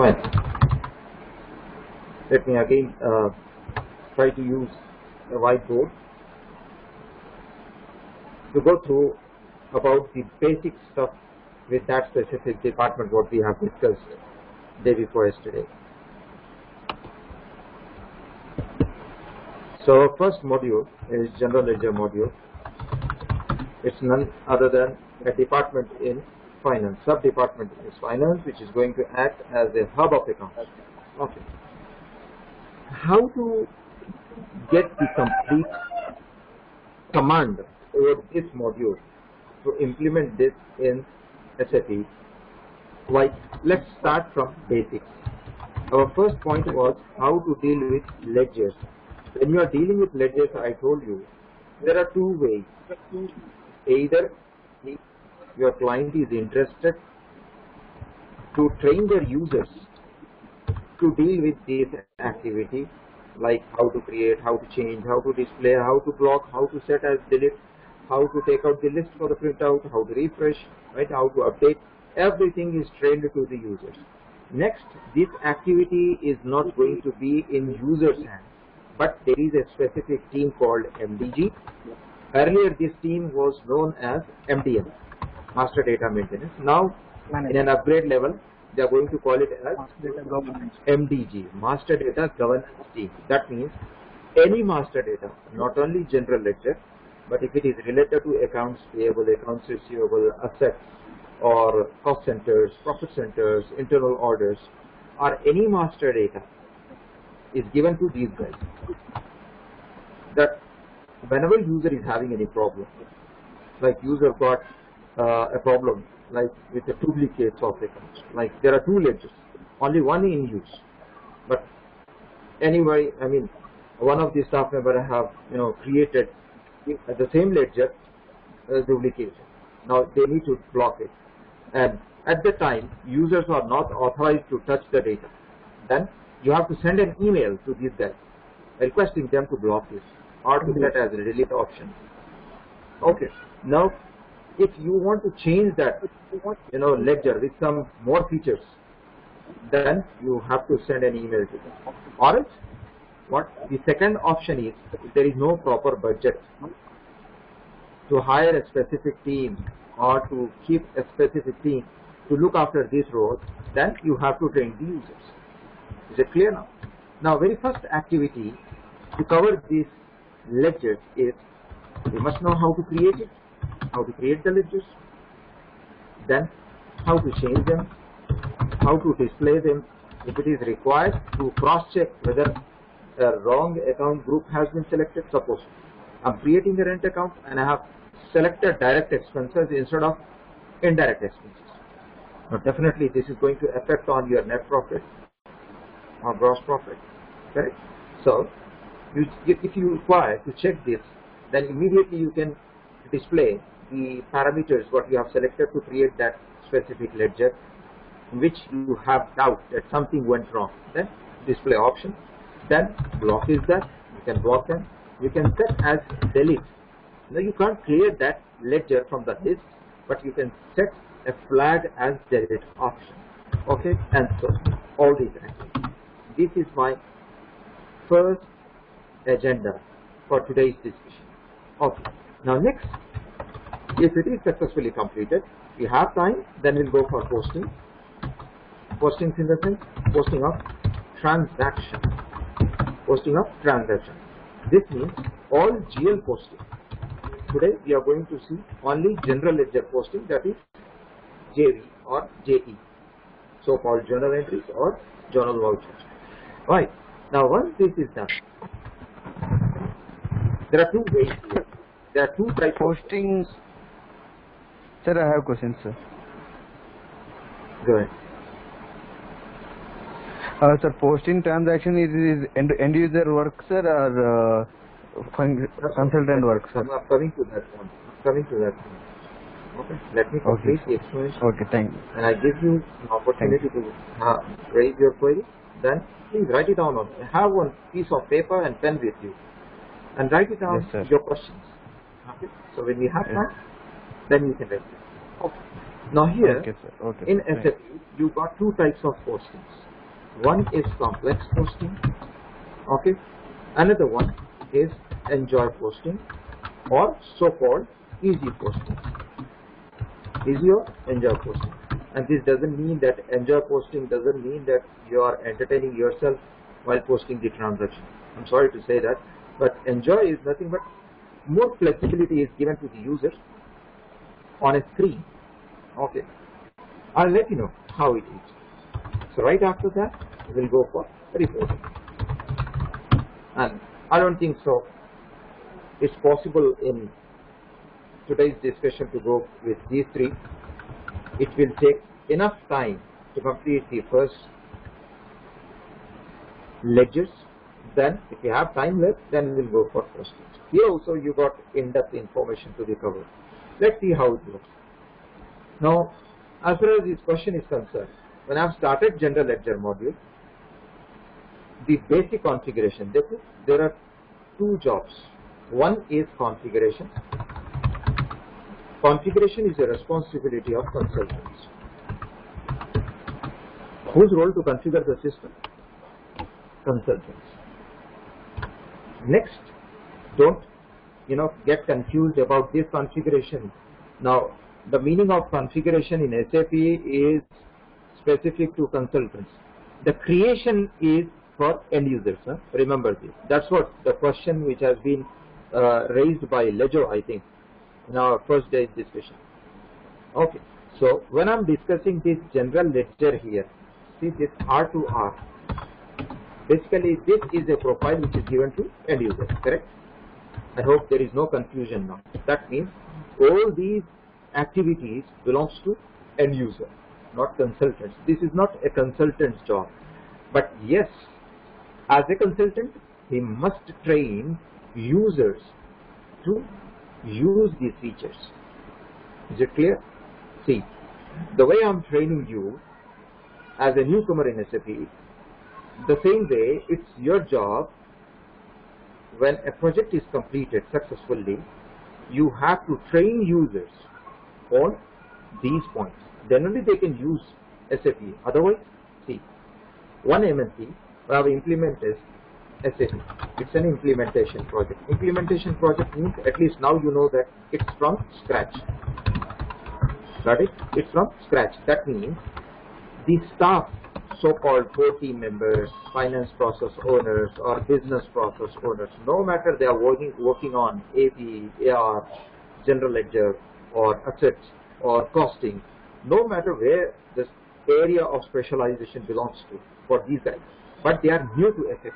Fine. Let me again uh, try to use a whiteboard to go through about the basic stuff with that specific department what we have discussed day before yesterday. So our first module is general ledger module. It's none other than a department in finance, sub-department is finance which is going to act as a hub of accounts. Okay. How to get the complete command over this module to implement this in SAP? Like, let's start from basics. Our first point was how to deal with ledgers. When you are dealing with ledgers, I told you, there are two ways. Either your client is interested to train their users to deal with this activity like how to create, how to change, how to display, how to block, how to set as delete, how to take out the list for the printout, how to refresh, right, how to update. Everything is trained to the users. Next, this activity is not going to be in user's hands, but there is a specific team called MDG. Earlier, this team was known as MDM, Master Data Maintenance. Now, in an upgrade level, they are going to call it as MDG, Master Data Governance Team. That means any master data, not only general ledger, but if it is related to accounts payable, accounts receivable, assets, or cost centers, profit centers, internal orders, or any master data is given to these guys. That whenever user is having any problem, like user got uh, a problem like with the duplicates of accounts, like there are two ledgers, only one in use, but anyway, I mean, one of the staff member have you know created at the same ledger uh, duplication. Now they need to block it, and at the time users are not authorized to touch the data. Then you have to send an email to these guys requesting them to block this or to set as a delete option. Okay. Now, if you want to change that, you know, ledger with some more features, then you have to send an email to them. Or else, what the second option is, there is no proper budget to hire a specific team or to keep a specific team to look after this role, then you have to train the users. Is it clear now? Now, very first activity to cover this ledgers is you must know how to create it, how to create the ledgers, then how to change them, how to display them, if it is required to cross-check whether a wrong account group has been selected. Suppose I'm creating a rent account and I have selected direct expenses instead of indirect expenses. Now definitely this is going to affect on your net profit or gross profit, correct? So you, if you require to check this, then immediately you can display the parameters what you have selected to create that specific ledger in which you have doubt that something went wrong. Then display option, then block is that, you can block them, you can set as delete. Now you can't create that ledger from the list, but you can set a flag as delete option. Okay, and so all these actions. This is my first agenda for today's discussion. Okay, now next, if it is successfully completed, we have time, then we'll go for posting. Postings in the sense, posting of transaction. Posting of transaction. This means all GL posting. Today we are going to see only general ledger posting that is JV or JE. So called journal entries or journal vouchers. Right. Now once this is done, there are two ways here. There are two types Postings. Sir, I have questions, sir. Go ahead. Uh, sir, posting transaction is, is end, end user work, sir, or uh, consultant work, sir? I'm coming to that one. I'm coming to that one. Okay. Let me complete the explanation. Okay, thank you. and I give you an opportunity to uh, raise your query, then please write it down. On, have one piece of paper and pen with you, and write it down Yes, your questions. Okay. So when we have Yes. Then you can raise. Okay. Now here Okay. Okay. in. SAP, you got two types of postings. One is complex posting. Okay. Another one is enjoy posting or so-called easy posting. Easy or enjoy posting. And this doesn't mean that enjoy posting doesn't mean that you are entertaining yourself while posting the transaction. I'm sorry to say that, but enjoy is nothing but more flexibility is given to the user on a screen. Okay. I'll let you know how it is. So right after that, we'll go for reporting. And I don't think so. It's possible in today's discussion to go with these three. It will take enough time to complete the first ledgers. Then if you have time left, then we'll go for questions. Here also you got in-depth information to be covered. Let's see how it looks. Now, as far as this question is concerned, when I've started general ledger module, the basic configuration, there are two jobs. One is configuration. Configuration is a responsibility of consultants. Whose role to configure the system? Consultants. Next, don't you know get confused about this configuration. Now, the meaning of configuration in SAP is specific to consultants. The creation is for end users. Huh? Remember this. That's what the question which has been uh, raised by Lejo, I think, in our first day discussion. Okay. So when I'm discussing this general ledger here, see this R2R. Basically, this is a profile which is given to end user. Correct? I hope there is no confusion now. That means all these activities belongs to end user, not consultants. This is not a consultant's job. But yes, as a consultant, he must train users to use these features. Is it clear? See, the way I'm training you as a newcomer in SAP, the same way it's your job when a project is completed successfully, you have to train users on these points. Then only they can use SAP. Otherwise, see, one MNC we have implemented SAP. It's an implementation project. Implementation project means at least now you know that it's from scratch. Got it? It's from scratch. That means the staff, so-called core team members, finance process owners, or business process owners, no matter they are working working on AP, AR, general ledger, or assets, or costing, no matter where this area of specialization belongs to for these guys, but they are new to SAP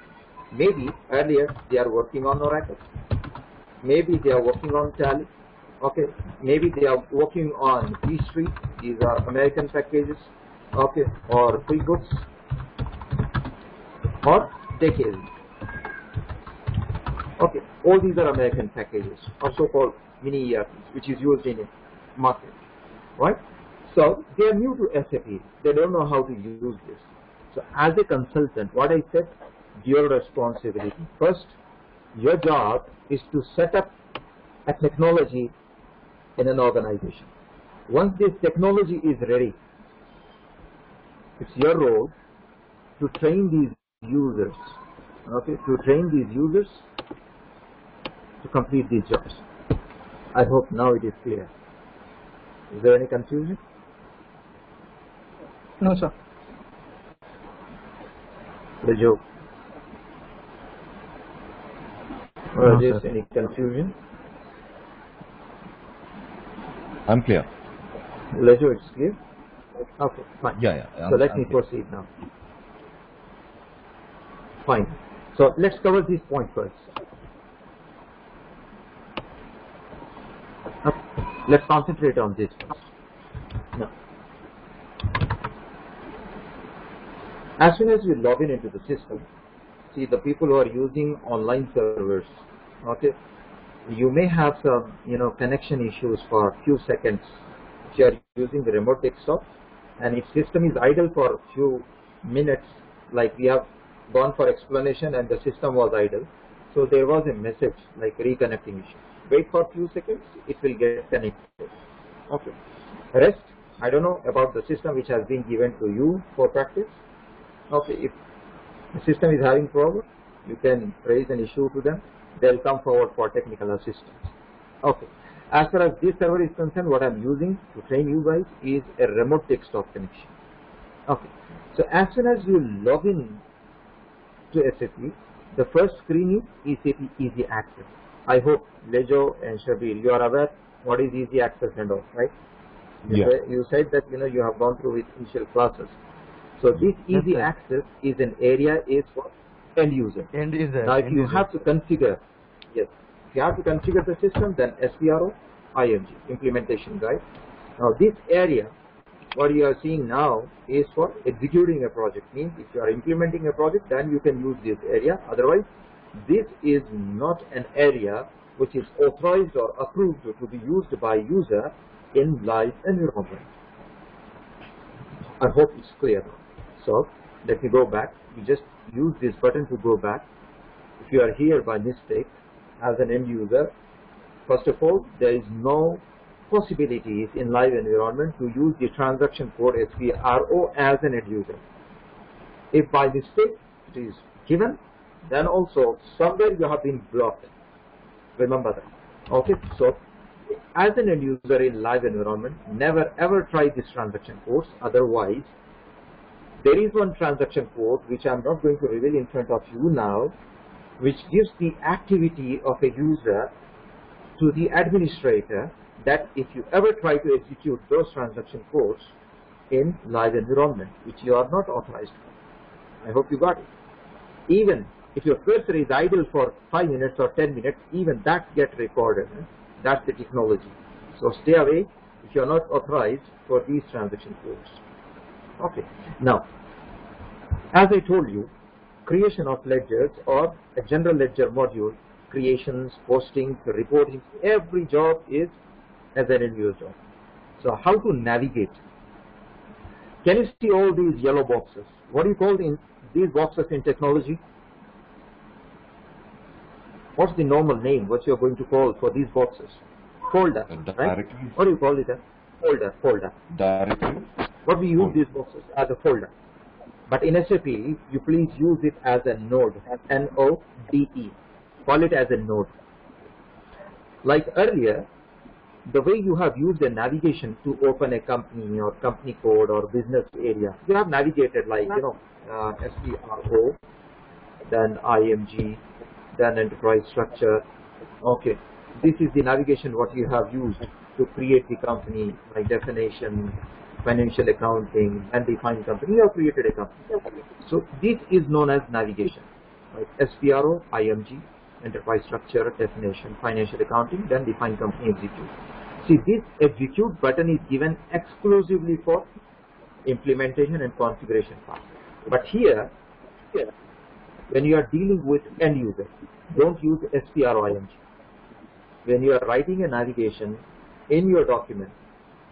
Maybe earlier they are working on Oracle. Maybe they are working on Tally. Okay. Maybe they are working on Peachtree. These are American packages. Okay. Or QuickBooks. Or Decade. Okay. All these are American packages or so-called mini ERPs which is used in a market. Right? So they are new to SAP. They don't know how to use this. So as a consultant, what I said, your responsibility. First, your job is to set up a technology in an organization. Once this technology is ready, it's your role to train these users, okay, to train these users to complete these jobs. I hope now it is clear. Is there any confusion? No, sir. The joke. Or no, any confusion? I'm clear. Lejo, it's clear? Okay, fine. Yeah, yeah. I'm, so let I'm me proceed now. Fine. So let's cover this point first. Let's concentrate on this first. Now, as soon as you log in into the system, see the people who are using online servers okay you may have some you know connection issues for a few seconds if you are using the remote desktop and if system is idle for few minutes like we have gone for explanation and the system was idle so there was a message like reconnecting issue wait for few seconds it will get connected okay rest I don't know about the system which has been given to you for practice Okay, if the system is having problem, you can raise an issue to them. They'll come forward for technical assistance. Okay. As far as this server is concerned, what I'm using to train you guys is a remote desktop connection. Okay. So as soon as you log in to SAP, the first screen is SAP Easy Access. I hope Lejo and Shabir, you are aware what is Easy Access and all, right? You, Yeah. said, you said that you know you have gone through with initial classes. So mm-hmm. this Yes, Easy. Access is an area is for end user. End user. Now, if end you user. have to configure, yes, you have to configure the system, then SPRO, IMG, implementation guide. Now, this area, what you are seeing now is for executing a project. Means if you are implementing a project, then you can use this area. Otherwise, this is not an area which is authorized or approved to be used by user in live environment. I hope it's clear. So let me go back. You just use this button to go back. If you are here by mistake as an end user, first of all, there is no possibilities in live environment to use the transaction code SPRO as an end user. If by mistake it is given, then also somewhere you have been blocked. Remember that. Okay, so as an end user in live environment, never ever try this transaction codes. Otherwise, there is one transaction code which I'm not going to reveal in front of you now, which gives the activity of a user to the administrator that if you ever try to execute those transaction codes in live environment, which you are not authorized for. I hope you got it. Even if your cursor is idle for 5 minutes or 10 minutes, even that gets recorded. That's the technology. So stay away if you are not authorized for these transaction codes. Okay. Now, as I told you, creation of ledgers or a general ledger module, creations, postings, reporting, every job is as an end user job. So how to navigate? Can you see all these yellow boxes? What do you call in these boxes in technology? What's the normal name? What you're going to call for these boxes? Folder, A right? What do you call it? Folder, folder. Directory. What we use Folder. these boxes as a folder. But in SAP, you please use it as a node, N-O-D-E. Call it as a node. Like earlier, the way you have used a navigation to open a company or company code or business area, you have navigated like, you know, uh, SPRO, then IMG, then enterprise structure. Okay, this is the navigation what you have used to create the company, like definition, financial accounting, and define company. You have created a company. So this is known as navigation. Right? SPRO, IMG, enterprise structure, definition, financial accounting, then define company, execute. See, this execute button is given exclusively for implementation and configuration part. But here, here, when you are dealing with end user, don't use SPRO IMG. When you are writing a navigation in your document,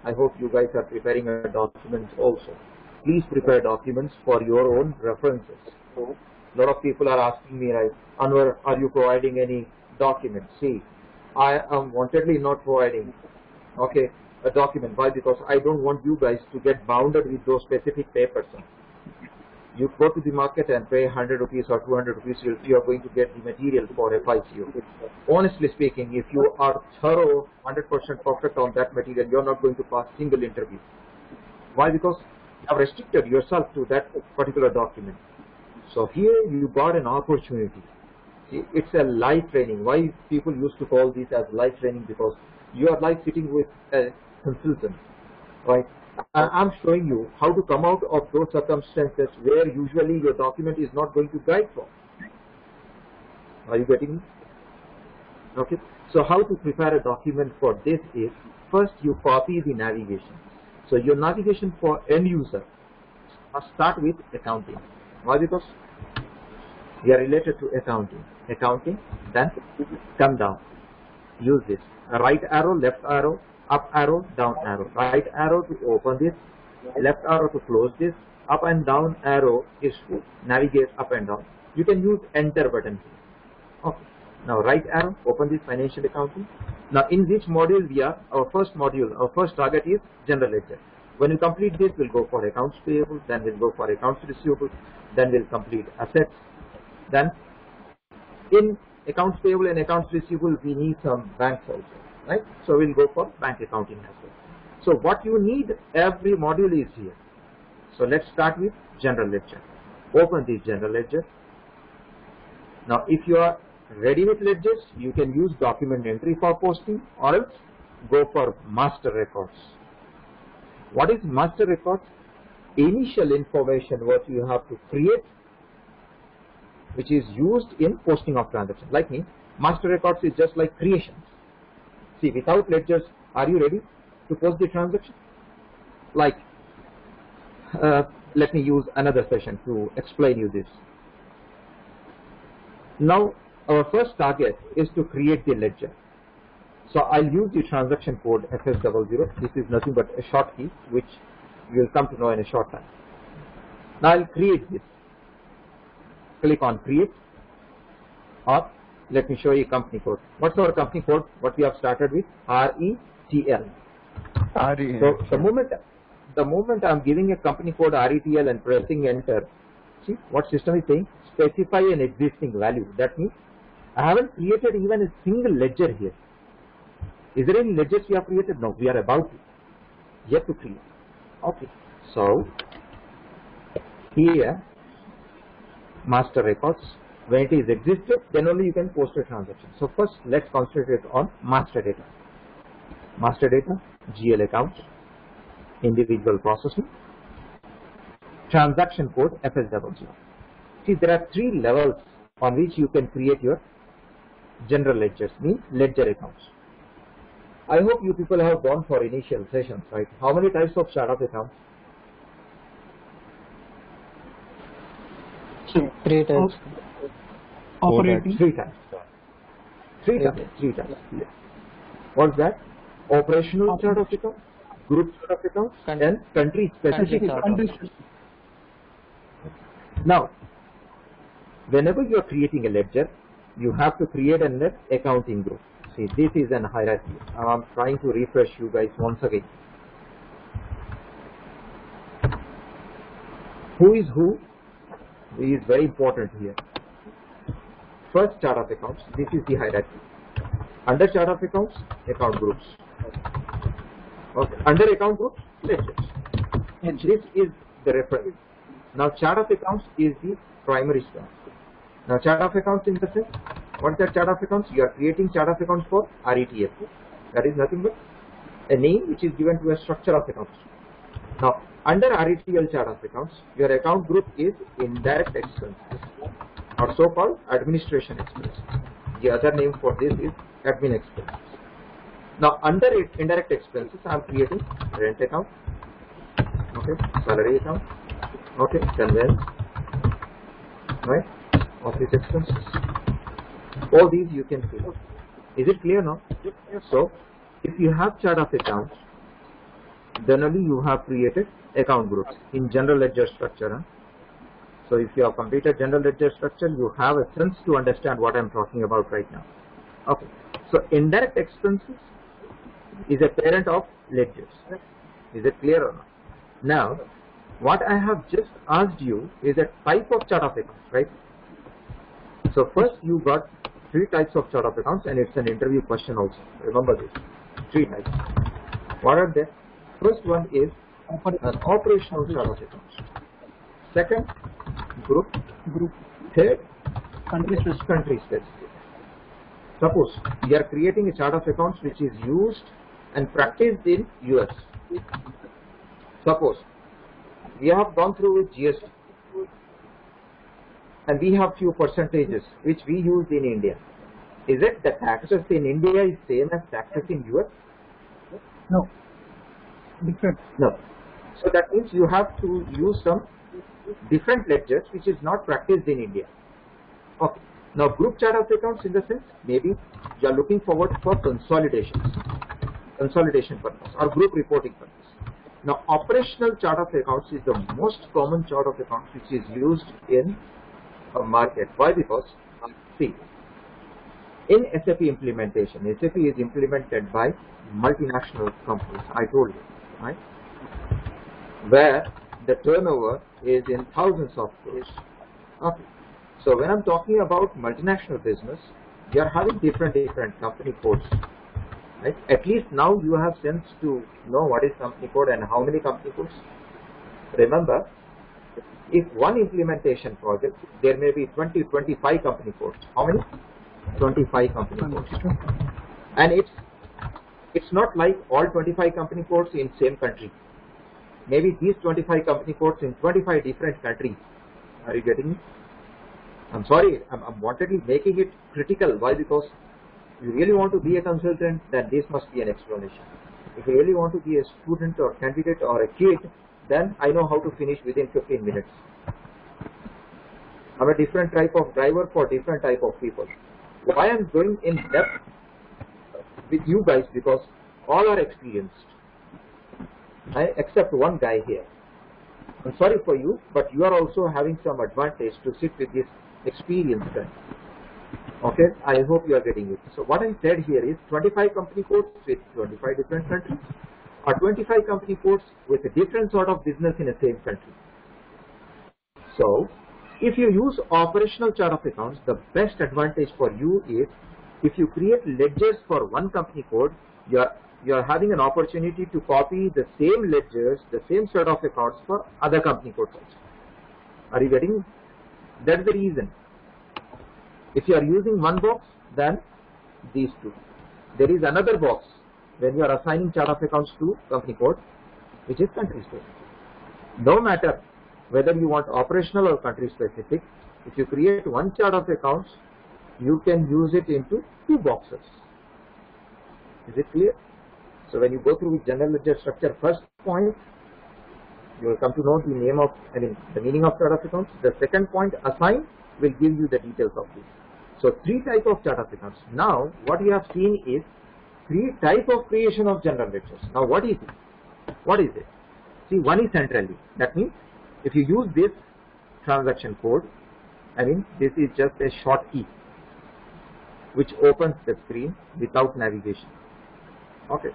I hope you guys are preparing a document also. Please prepare documents for your own references. A lot of people are asking me, right, Anwar, are you providing any documents? See, I am wantedly not providing, okay, a document. Why? Because I don't want you guys to get bounded with those specific papers. You go to the market and pay 100 rupees or 200 rupees, you are going to get the material for FICO. Honestly speaking, if you are thorough, 100% perfect on that material, you are not going to pass single interview. Why? Because you have restricted yourself to that particular document. So here you got an opportunity. See, It's a live training. Why people used to call this as live training? Because you are like sitting with a consultant, right? I- I'm showing you how to come out of those circumstances where usually your document is not going to guide from. Are you getting me? Okay. So how to prepare a document for this is first you copy the navigation. So your navigation for end user must start with accounting. Why? Because we are related to accounting. Accounting, then come down. Use this. Right arrow, left arrow, up arrow, down arrow. Right arrow to open this, left arrow to close this, up and down arrow is to navigate up and down. You can use enter button. Okay. Now right arrow, open this financial accounting. Now in which module we are, our first module, our first target is general ledger. When you complete this, we'll go for accounts payable, then we'll go for accounts receivable, then we'll complete assets. Then in accounts payable and accounts receivable, we need some banks also, right? So we'll go for bank accounting as well. So what you need, every module is here. So let's start with general ledger. Open this general ledger. Now if you are ready with ledgers, you can use document entry for posting or else go for master records. What is master records? Initial information what you have to create which is used in posting of transactions. Like me, master records is just like creations. See, without ledgers, are you ready to post the transaction? Like, uh, let me use another session to explain you this. Now, our first target is to create the ledger. So I'll use the transaction code FS00. This is nothing but a short key, which you will come to know in a short time. Now I'll create this. Click on create or let me show you a company code. What's our company code? What we have started with? RETL. RE. So the moment the moment I'm giving a company code RETL and pressing enter, see what system is saying? Specify an existing value. That means I haven't created even a single ledger here. Is there any ledgers we have created? No, we are about to. Yet to create. Okay. So here master records when it is existed then only you can post a transaction. So first let's concentrate on master data. Master data, GL accounts, individual processing, transaction code FS00. See there are three levels on which you can create your general ledgers means ledger accounts. I hope you people have gone for initial sessions, right? How many types of chart of accounts? Three types. Oh, Operating. Three times. Three times. Three times. Yes. What's that? Operational chart of accounts, group chart of accounts, Country- and country specific country chart chart of of accounts. Now, whenever you are creating a ledger, you have to create an accounting group. See, this is an hierarchy. I'm trying to refresh you guys once again. Who is who is very important here. First chart of accounts, this is the hierarchy. Under chart of accounts, account groups. Okay. Under account groups, ledgers. And this is the reference. Now chart of accounts is the primary structure. Now chart of accounts in the sense, what is that chart of accounts? You are creating chart of accounts for RETL. That is nothing but a name which is given to a structure of accounts. Now under RETL chart of accounts, your account group is indirect expenses or so-called administration expenses. The other name for this is admin expenses. Now under it, indirect expenses, I am creating rent account, okay, salary account, okay, conveyance, right, office expenses. All these you can see. Is it clear now? Yes. So, if you have chart of accounts, then only you have created account groups in general ledger structure. Huh? So if you have completed general ledger structure, you have a sense to understand what I am talking about right now. Okay. So indirect expenses is a parent of ledgers. Is it clear or not? Now, what I have just asked you is a type of chart of accounts, right? So first you got three types of chart of accounts and it's an interview question also. Remember this. Three types. What are they? First one is an operational chart of accounts. Second, group. Group. Third, country specific. Country specific. Suppose you are creating a chart of accounts which is used and practiced in US. Suppose we have gone through with GST and we have few percentages which we use in India. Is it the taxes in India is same as taxes in US? No. Different. No. So that means you have to use some different ledgers which is not practiced in India. Okay. Now group chart of accounts in the sense maybe you are looking forward for consolidations, consolidation purpose or group reporting purpose. Now operational chart of accounts is the most common chart of accounts which is used in a market. Why? Because see in SAP implementation, SAP is implemented by multinational companies. I told you, right? where the turnover is in thousands of crores. Okay. So when I'm talking about multinational business, you are having different different company codes. Right? At least now you have sense to know what is company code and how many company codes. Remember, if one implementation project, there may be 20, 25 company codes. How many? 25 company codes. And it's it's not like all 25 company codes in same country. Maybe these 25 company codes in 25 different countries. Are you getting me? I'm sorry, I'm, I'm wantedly making it critical. Why? Because you really want to be a consultant, then this must be an explanation. If you really want to be a student or candidate or a kid, then I know how to finish within 15 minutes. I'm a different type of driver for different type of people. Why I'm going in depth with you guys because all are experienced. I, except one guy here. I'm sorry for you, but you are also having some advantage to sit with this experienced guy. Okay, I hope you are getting it. So what I said here is 25 company codes with 25 different countries or 25 company codes with a different sort of business in the same country. So if you use operational chart of accounts, the best advantage for you is if you create ledgers for one company code, you are you are having an opportunity to copy the same ledgers, the same set of accounts for other company codes also. Are you getting? That's the reason. If you are using one box, then these two. There is another box when you are assigning chart of accounts to company code, which is country specific. No matter whether you want operational or country specific, if you create one chart of accounts, you can use it into two boxes. Is it clear? So when you go through general ledger structure first point, you will come to know the name of, I mean, the meaning of chart of accounts. The second point, assign, will give you the details of this. So three type of chart of accounts. Now what you have seen is three type of creation of general ledgers. Now what is it? What is it? See, one is centrally. That means if you use this transaction code, I mean, this is just a short key which opens the screen without navigation. Okay.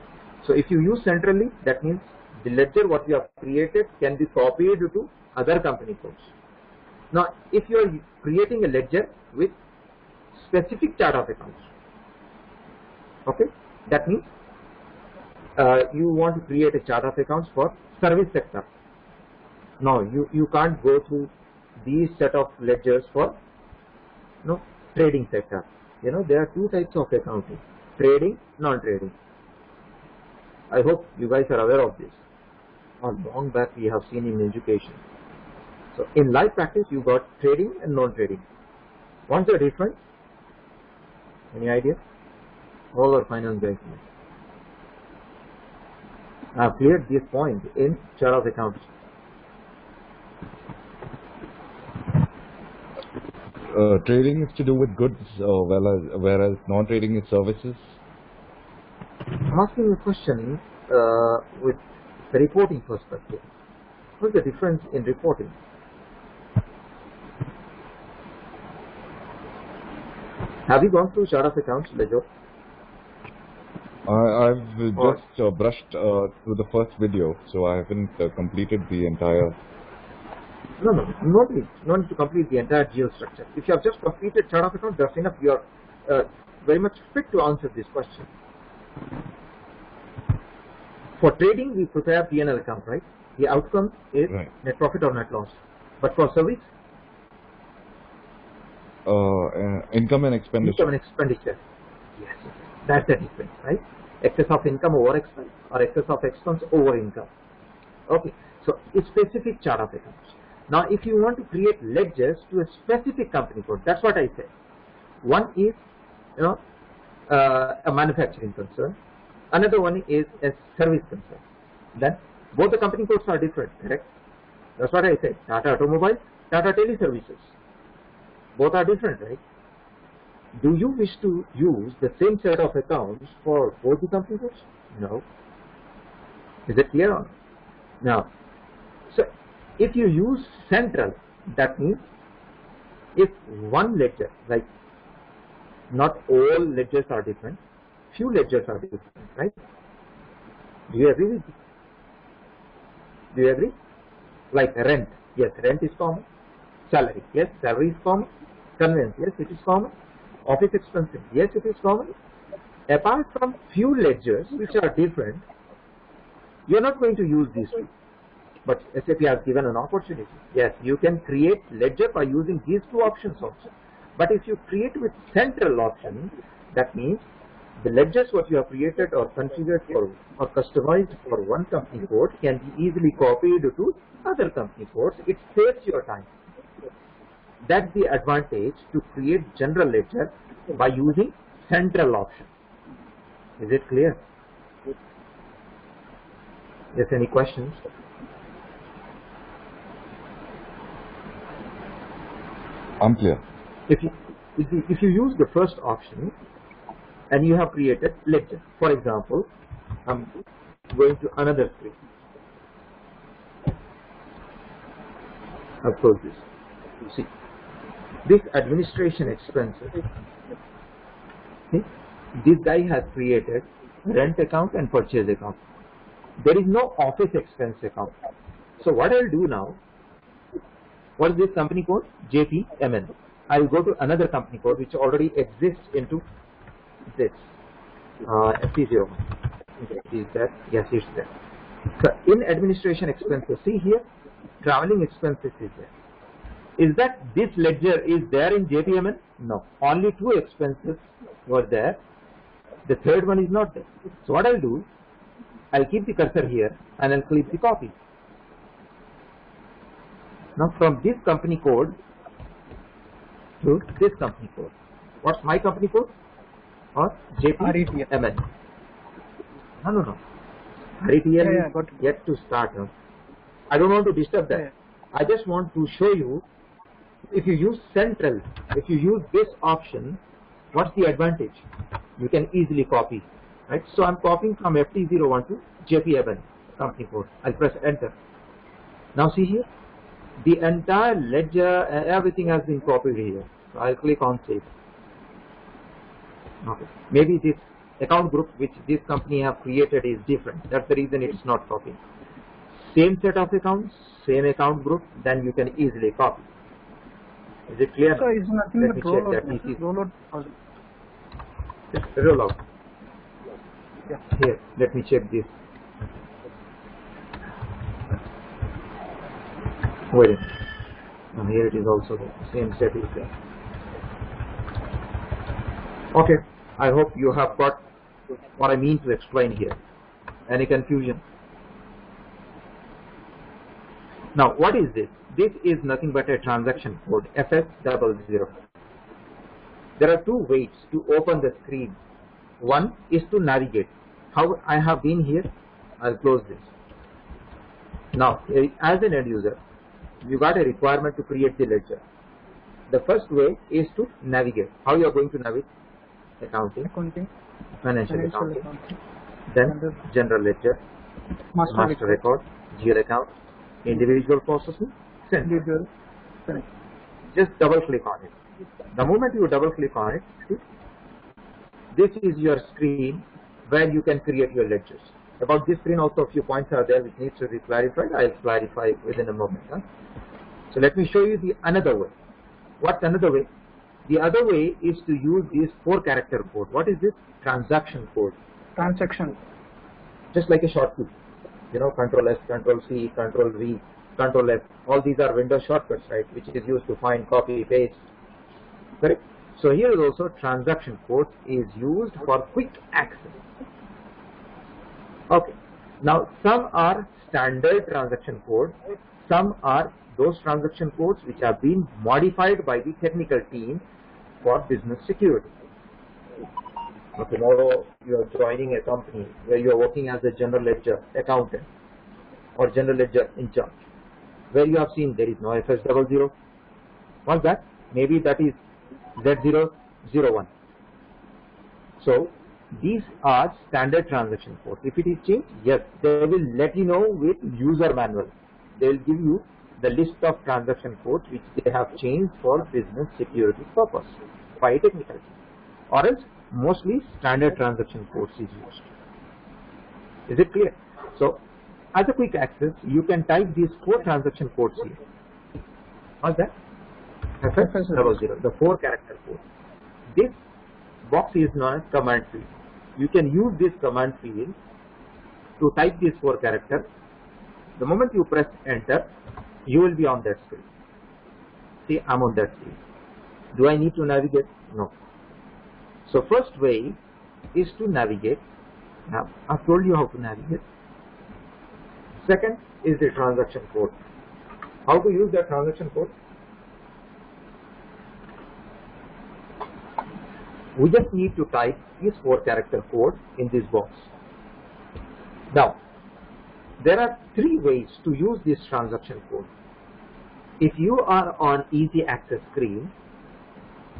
So if you use centrally, that means the ledger what you have created can be copied to other company codes. Now, if you are creating a ledger with specific chart of accounts, okay, that means uh, you want to create a chart of accounts for service sector. Now, you, you can't go through these set of ledgers for you know, trading sector. You know, there are two types of accounting, trading, non-trading. I hope you guys are aware of this. Or long back we have seen in education. So in live practice you got trading and non-trading. What's the difference? Any idea? All our finance guys. I have cleared this point in chart of accounts. Uh, trading is to do with goods, whereas, whereas non-trading is services. I'm asking a question uh, with the reporting perspective. What's the difference in reporting? Have you gone through chart of accounts, Lejo? I, I've Or- just uh, brushed uh, through the first video, so I haven't uh, completed the entire. No, no, no need, no need to complete the entire GL structure. If you have just completed chart of accounts, that's enough. You are uh, very much fit to answer this question. For trading, we prepare P&L account, right? The outcome is Right. net profit or net loss. But for service, Uh, uh, income and expenditure. income and expenditure. Yes, that's the difference, right? Excess of income over expense or excess of expense over income. Okay, so it's specific chart of accounts. Now, if you want to create ledgers to a specific company code, that's what I said. One is, you know, uh, a manufacturing concern. Another one is a service concern. Then both the company codes are different, correct? That's what I said. Tata Automobile, Tata Teleservices. Both are different, right? Do you wish to use the same set of accounts for both the company codes? No. Is it clear? or? Now, so if you use central, that means if one ledger, like not all ledgers are different, few ledgers are different, right? Do you agree with? Do you agree? Like rent, yes, rent is common. Salary, yes, salary is common. Conveyance, yes, it is common. Office expenses, yes, it is common. Apart from few ledgers which are different, you are not going to use these two. But SAP has given an opportunity. Yes, you can create ledger by using these two options also. But if you create with central option, that means the ledgers what you have created or configured for or customized for one company code can be easily copied to other company codes. It saves your time. That's the advantage to create general ledger by using central option. Is it clear? Yes, any questions? I'm clear. If you, if you if you use the first option and you have created ledger, for example, I'm going to another screen. I've closed this. You see, this administration expenses. See, this guy has created rent account and purchase account. There is no office expense account. So what I'll do now, what is this company code? JPMN. I'll go to another company code which already exists into this uh, FT01. Is that? Yes, it's there. So in administration expenses, see here, traveling expenses is there. Is that this ledger is there in JPMN? No. Only two expenses were there. The third one is not there. So what I'll do, I'll keep the cursor here and I'll click the copy. Now from this company code to this company code. What's my company code? Or JPMN? No, no, no. RETL Yeah, yeah, yet to start. huh? I don't want to disturb that. Yeah. I just want to show you if you use central, if you use this option, what's the advantage? You can easily copy, right? So I'm copying from FT01 to JPMN company code. I'll press enter. Now see here, the entire ledger, everything has been copied here. So I'll click on save. Okay. Maybe this account group which this company have created is different. That's the reason it's not copied. Same set of accounts, same account group, then you can easily copy. Is it clear? So it's nothing Let but me check rollout. that. This is rollout roll out. Yeah. Here, let me check this. Wait a minute. Now here it is also the same step is there. Okay, I hope you have got what I mean to explain here. Any confusion? Now, what is this? This is nothing but a transaction code, FS00. There are two ways to open the screen. One is to navigate. How I have been here, I'll close this. Now, eh, as an end user, you got a requirement to create the ledger. The first way is to navigate. How you are going to navigate? Accounting, Accounting, financial financial accounting, accounting, then General- general ledger, master, master record, GL account, individual processing, send. individual. Just double click on it. The moment you double click on it, see, this is your screen where you can create your ledgers. About this screen also a few points are there which needs to be clarified. I'll clarify within a moment. huh? So let me show you the another way. What's another way? The other way is to use this four character code. What is this? Transaction code. Transaction. Just like a shortcut. You know, Control S, Control C, Control V, Control F. All these are Windows shortcuts, right? Which is used to find, copy, paste. Correct? So here is also transaction code is used for quick access. Okay. Now some are standard transaction code, some are those transaction codes which have been modified by the technical team for business security. Now tomorrow you are joining a company where you are working as a general ledger accountant or general ledger in charge, where you have seen there is no FS00. What's that? Maybe that is Z001. So these are standard transaction codes. If it is changed, yes, they will let you know with user manual. They will give you the list of transaction codes which they have changed for business security purpose by technical. Or else mostly standard transaction codes is used. Is it clear? So as a quick access, you can type these four transaction codes here. What's that? FS double zero, the four character code. This box is known as command field. You can use this command field to type these four characters. The moment you press enter, you will be on that screen. See, I'm on that screen. Do I need to navigate? No. So first way is to navigate. Now, I've told you how to navigate. Second is the transaction code. How to use that transaction code? We just need to type this four character code in this box. Now, there are three ways to use this transaction code. If you are on easy access screen,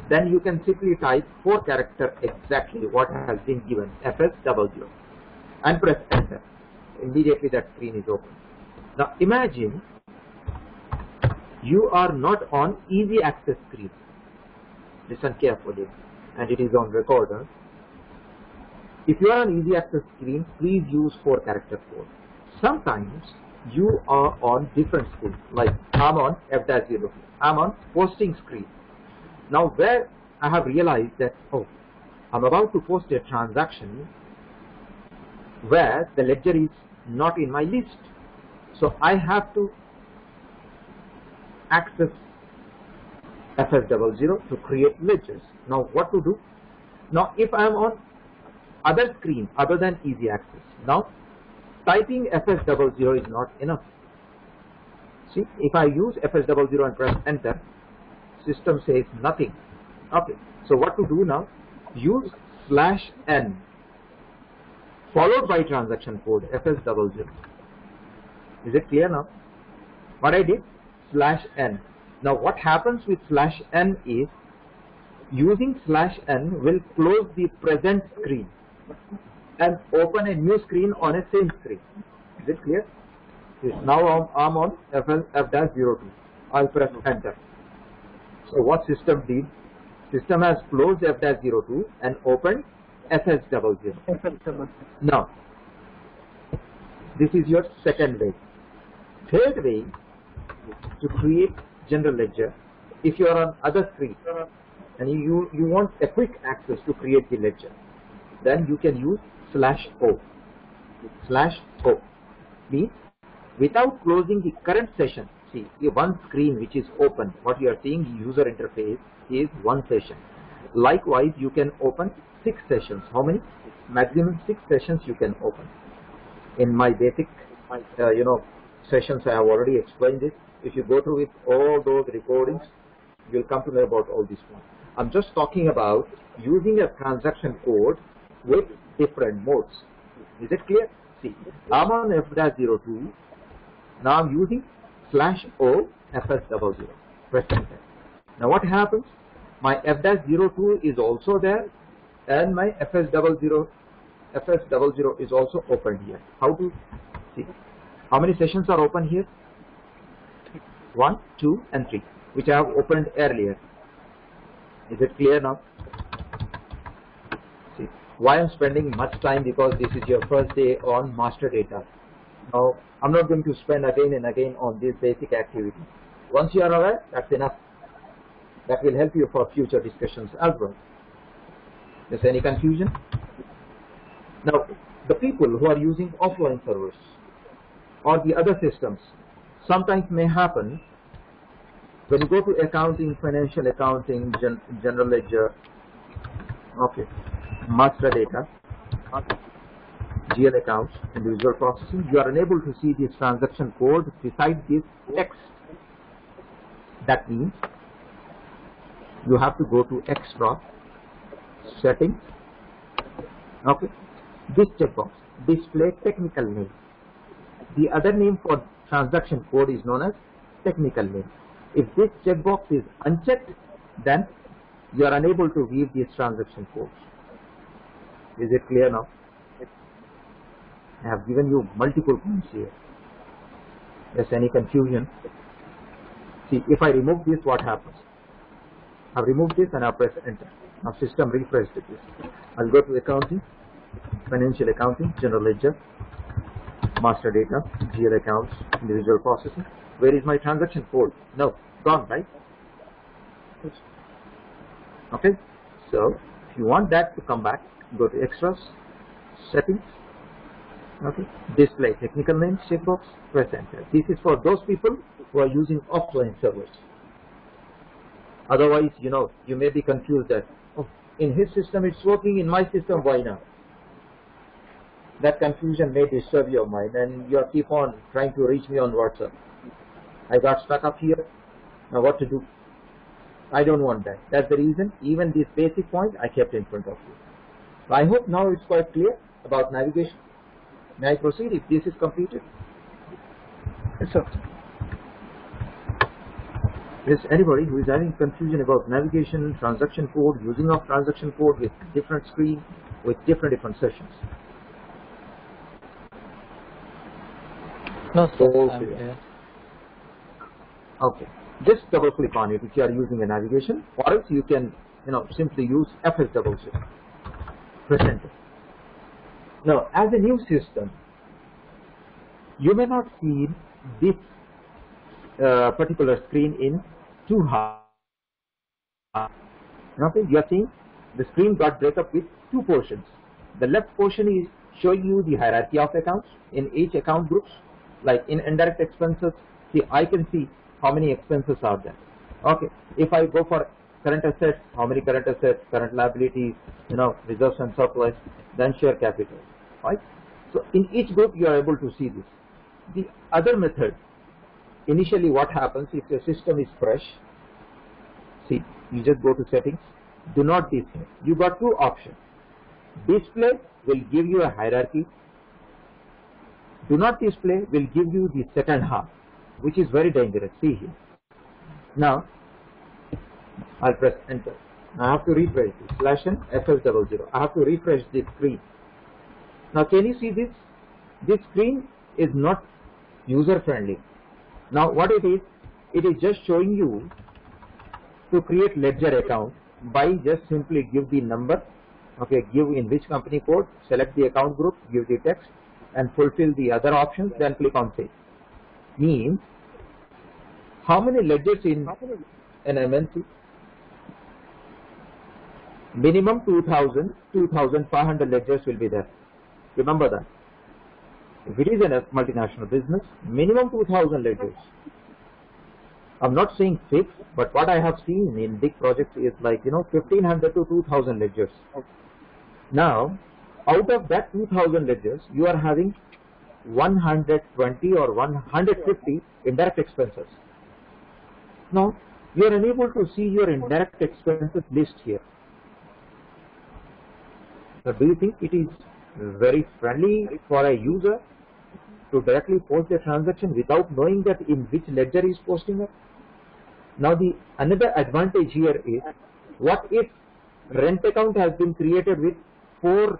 then you can simply type four character exactly what has been given fs double zero and press enter. Immediately that screen is open. Now imagine you are not on easy access screen. Listen carefully and it is on recorder. If you are on easy access screen, please use four character code. Sometimes you are on different screen, like I'm on F-0, I'm on posting screen. Now where I have realized that, oh, I'm about to post a transaction where the ledger is not in my list. So I have to access FS00 to create ledgers. Now what to do? Now if I am on other screen other than easy access, now typing FS00 is not enough. See, if I use FS00 and press enter, system says nothing. Okay, so what to do now? Use slash n followed by transaction code FS00. Is it clear now? What I did? Slash n. Now what happens with slash n is using slash n will close the present screen and open a new screen on a same screen. Is it clear? Yes. Now I'm, I'm on FL F-02. I'll press enter. So what system did? System has closed F-02 and opened FS00. Now, this is your second way. Third way to create general ledger, if you are on other screen and you, you want a quick access to create the ledger, then you can use slash O. Slash O means without closing the current session, see one screen which is open, what you are seeing user interface is one session. Likewise, you can open six sessions. How many? Maximum six sessions you can open. In my basic, uh, you know, sessions I have already explained this. If you go through with all those recordings, you'll come to know about all these points I'm just talking about using a transaction code with different modes. Is it clear? See, I'm on F-02. Now I'm using slash O FS00. Press enter. Now what happens? My F-02 is also there and my FS00 FS00 is also open here. How to see? How many sessions are open here? One, two, and three, which I have opened earlier. Is it clear now? Why I'm spending much time because this is your first day on master data. Now, I'm not going to spend again and again on this basic activity. Once you are aware, that's enough. That will help you for future discussions as well. Is any confusion? Now, the people who are using offline servers or the other systems, sometimes may happen when you go to accounting, financial accounting, gen general ledger, okay, master data, GL accounts, individual processing, you are unable to see this transaction code beside this text. That means you have to go to extra settings. Okay. This checkbox display technical name. The other name for transaction code is known as technical name. If this checkbox is unchecked then you are unable to read these transaction codes is it clear now I have given you multiple points here Is any confusion see if I remove this what happens I've removed this and I press enter now system refreshed this. I'll go to accounting, financial accounting, general ledger. master data, GL accounts, individual processing. Where is my transaction code? No, gone, right? Okay, so if you want that to come back, go to extras, settings, okay, display technical names checkbox, press enter. This is for those people who are using offline servers. Otherwise, you know, you may be confused that, oh, in his system it's working, in my system, why not? That confusion may disturb your mind and you keep on trying to reach me on WhatsApp. I got stuck up here, now what to do? I don't want that. That's the reason, even this basic point I kept in front of you. I hope now it's quite clear about navigation. May I proceed if this is completed? Yes, sir. Is anybody who is having confusion about navigation, transaction code, using of transaction code with different screen, with different different sessions? No, sir. Okay. Okay. Just double click on it if you are using a navigation, or else you can, you know, simply use FS double click. Press enter. Now, as a new system, you may not see this uh, particular screen in two halves. Nothing, you are seeing the screen got break up with two portions. The left portion is showing you the hierarchy of accounts in each account groups. Like in indirect expenses, see I can see how many expenses are there. Okay, if I go for current assets, how many current assets, current liabilities, you know, reserves and surplus, then share capital, right? So in each group you are able to see this. The other method, initially what happens if your system is fresh, see, you just go to settings, do not display. You got two options. Display will give you a hierarchy. Do not display will give you the second half, which is very dangerous. See here. Now, I'll press enter. I have to refresh this slash n fs00. I have to refresh this screen. Now, can you see this? This screen is not user friendly. Now, what it is? It is just showing you to create ledger account by just simply give the number okay give in which company code select the account group give the text and fulfill the other options then click on save means how many ledgers in an MNC minimum 2000 2500 ledgers will be there remember that if it is a multinational business minimum 2000 ledgers I'm not saying fixed, but what I have seen in big projects is like, you know, 1500 to 2000 ledgers. Now, out of that 2000 ledgers, you are having 120 or 150 indirect expenses. Now, you are unable to see your indirect expenses list here. So, do you think it is very friendly for a user to directly post the transaction without knowing that in which ledger is posting it? Now the another advantage here is what if rent account has been created with four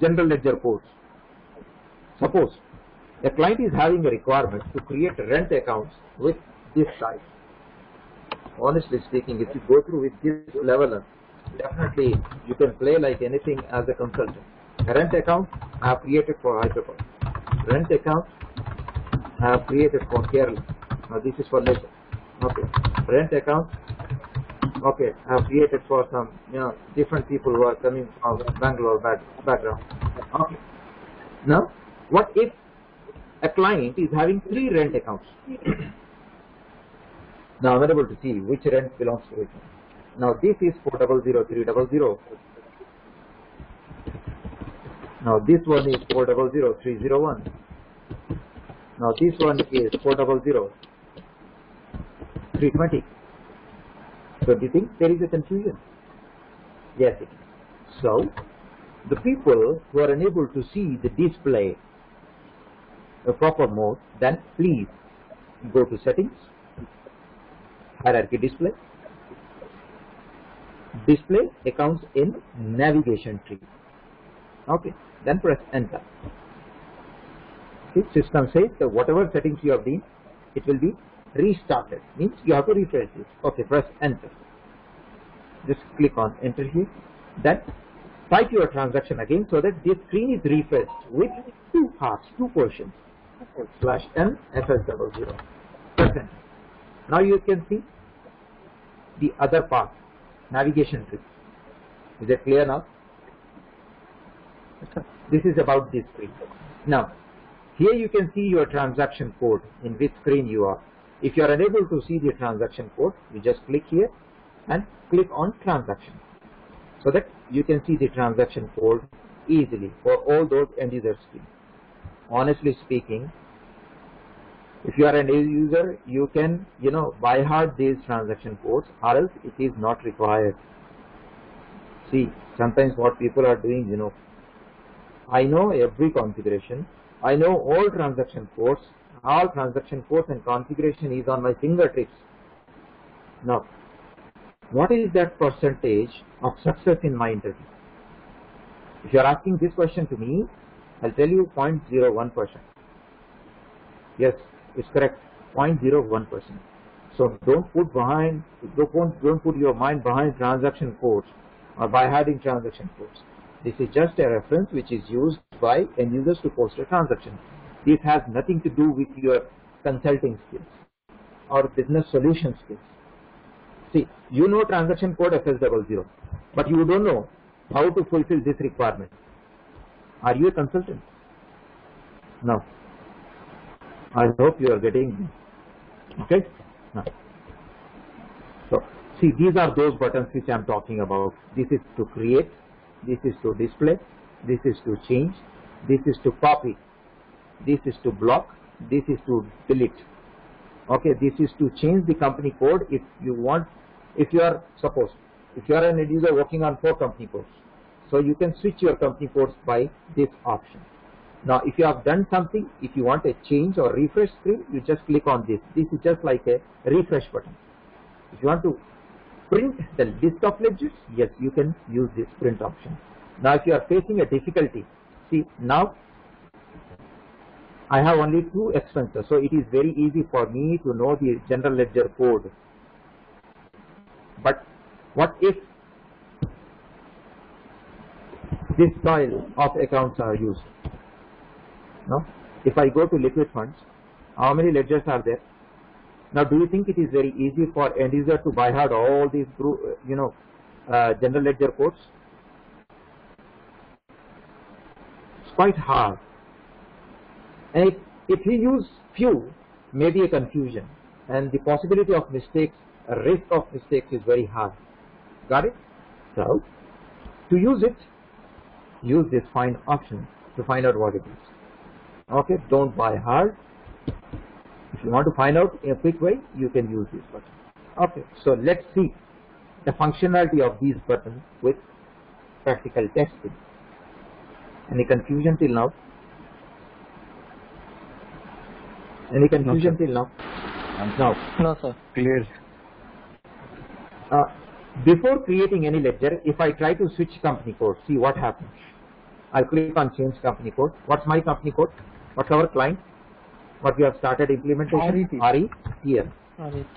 general ledger codes. Suppose a client is having a requirement to create rent accounts with this size. Honestly speaking, if you go through with this level, definitely you can play like anything as a consultant. Rent account I have created for Hyderabad. Rent account I have created for Kerala. Now this is for leisure. Okay. Rent account. Okay. I have created for some, you know, different people who are coming from Bangalore back, background. Okay. Now, what if a client is having three rent accounts? now I'm able to see which rent belongs to which one. Now this is 400300. Now this one is 400301. Now this one is 400 320. So do you think there is a confusion? Yes. So the people who are unable to see the display a proper mode then please go to settings hierarchy display display accounts in navigation tree. Okay then press enter. Okay, system says that whatever settings you have done it will be restarted. Means you have to refresh this okay press enter. Just click on enter here. Then type your transaction again so that this screen is refreshed with two parts, two portions. Slash n fs double zero. Now you can see the other part, navigation tree. Is it clear now? This is about this screen. Now, here you can see your transaction code in which screen you are. If you are unable to see the transaction code, you just click here and click on transaction so that you can see the transaction code easily for all those end user screens. Honestly speaking, if you are an end user, you can, you know, by heart these transaction codes or else it is not required. See, sometimes what people are doing, you know, I know every configuration, I know all transaction codes, all transaction codes and configuration is on my fingertips. Now, what is that percentage of success in my interview? If you are asking this question to me, I'll tell you 0.01%. Yes, it's correct, 0.01%. So don't put behind, don't, don't put your mind behind transaction codes or by hiding transaction codes. This is just a reference which is used by end users to post a transaction. This has nothing to do with your consulting skills or business solution skills. See, you know transaction code FS00, but you don't know how to fulfill this requirement. Are you a consultant? No. I hope you are getting okay. So see these are those buttons which I am talking about. This is to create, this is to display, this is to change, this is to copy, this is to block, this is to delete. Okay, this is to change the company code if you want, if you are suppose if you are an end user working on four company codes, so you can switch your company codes by this option. Now, if you have done something, if you want a change or refresh screen, you just click on this. This is just like a refresh button. If you want to print the list of ledgers, yes, you can use this print option. Now, if you are facing a difficulty, see now I have only two expenses, so it is very easy for me to know the general ledger code. But what if this style of accounts are used? No? If I go to liquid funds, how many ledgers are there? Now, do you think it is very easy for end user to buy hard all these, you know, uh, general ledger codes? It's quite hard. And if, if he use few, maybe a confusion, and the possibility of mistakes, risk of mistakes is very high. Got it? So, to use it, use this find option to find out what it is okay don't buy hard. If you want to find out in a quick way you can use this button. Okay so let's see the functionality of these buttons with practical testing. Any confusion till now? Any confusion no, till now? No No, sir. Clear. uh, before creating any ledger if I try to switch company code see what happens. I'll click on change company code. What's my company code What's our client? What we have started implementation? RETL.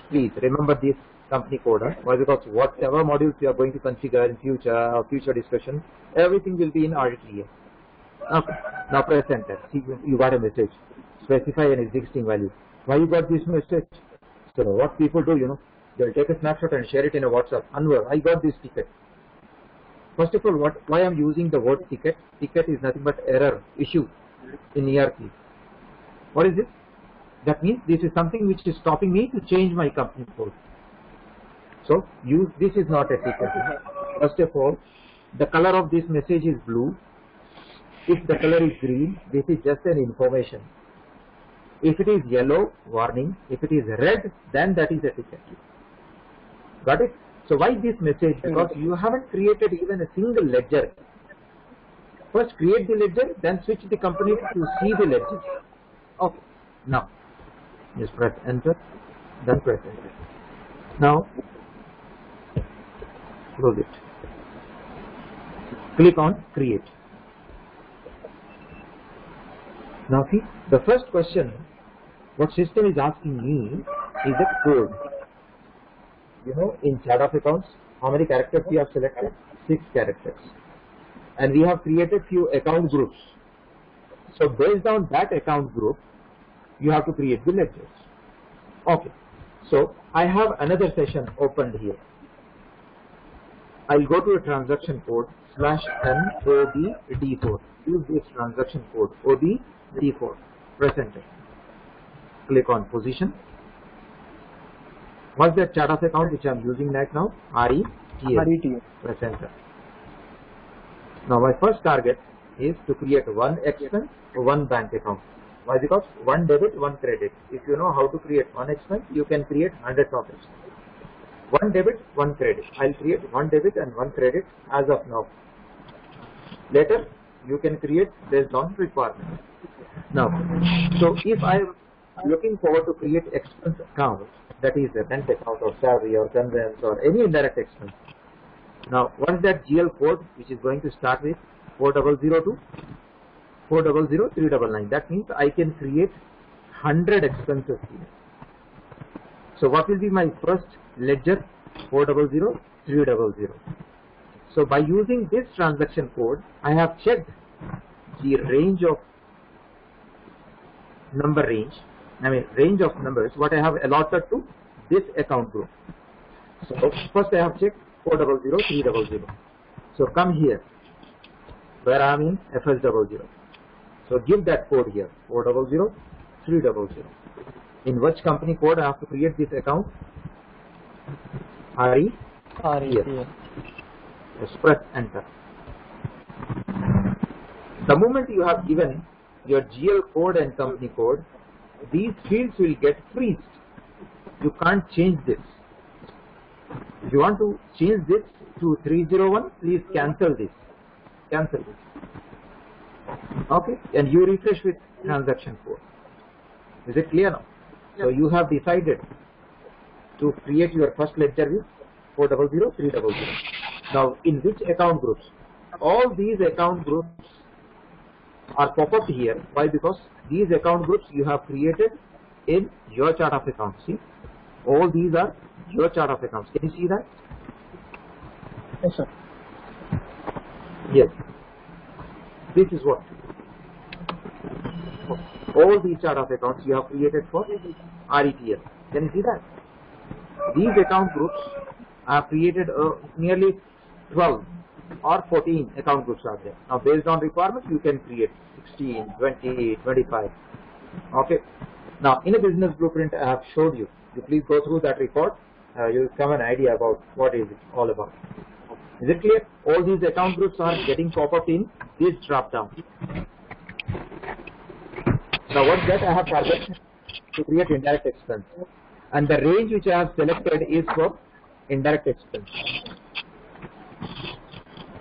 Please remember this company code. Huh? Why? Because whatever modules you are going to configure in future or future discussion, everything will be in RETL. Okay. Now press enter. See, you got a message. Specify an existing value. Why you got this message? So what people do, you know, they'll take a snapshot and share it in a WhatsApp. Anwar, I got this ticket. First of all, what why I'm using the word ticket? Ticket is nothing but error, issue in ERP. What is this? That means this is something which is stopping me to change my company code. So this is not a secret. First of all, the color of this message is blue. If the color is green, this is just an information. If it is yellow, warning. If it is red, then that is ticket. Got it? So why this message? Because you haven't created even a single ledger First create the ledger, then switch the company to see the ledger. Okay. Now, just press enter, then press enter. Now, close it. Click on create. Now see, the first question what system is asking me is a code. You know, in chart of accounts, how many characters we have selected? Six characters. And we have created few account groups. So based on that account group, you have to create the ledgers. Okay. So I have another session opened here. I'll go to a transaction code slash NOBD4. Use this transaction code OBD4. Press enter. Click on position. What's that chart of account which I'm using right now? RETL. RETL. Press enter. Now my first target is to create one expense, one bank account. Why? Because one debit, one credit. If you know how to create one expense, you can create hundreds of. One debit, one credit. I'll create one debit and one credit as of now. Later, you can create based on requirement. Now, so if I'm looking forward to create expense account, that is a rent account or salary or conveyance or any indirect expense. Now, what is that GL code which is going to start with 4002 400399? That means I can create 100 expenses here. So what will be my first ledger 400300? So by using this transaction code, I have checked the range of number range, I mean range of numbers what I have allotted to this account group. So first I have checked 400300. So come here where I am in FS00. So give that code here 400300. In which company code I have to create this account? RE RETL. Just press enter. The moment you have given your GL code and company code, these fields will get freezed. You can't change this. If you want to change this to 301, please cancel this. Cancel this. Okay, and you refresh with transaction code. Is it clear now? So you have decided to create your first ledger with 400, 300. Now, in which account groups? All these account groups are pop up here. Why? Because these account groups you have created in your chart of accounts. See, all these are your chart of accounts. Can you see that? Yes, sir. Yes. This is what all these chart of accounts you have created for RETL. Can you see that? These account groups are created uh, nearly 12 or 14 account groups are there. Now based on requirements you can create 16, 20, 25. Okay. Now in a business blueprint I have showed you. You please go through that report. Uh, you have an idea about what is it all about. Is it clear? All these account groups are getting pop up in this drop down. Now what that I have targeted to create indirect expense. And the range which I have selected is for indirect expense.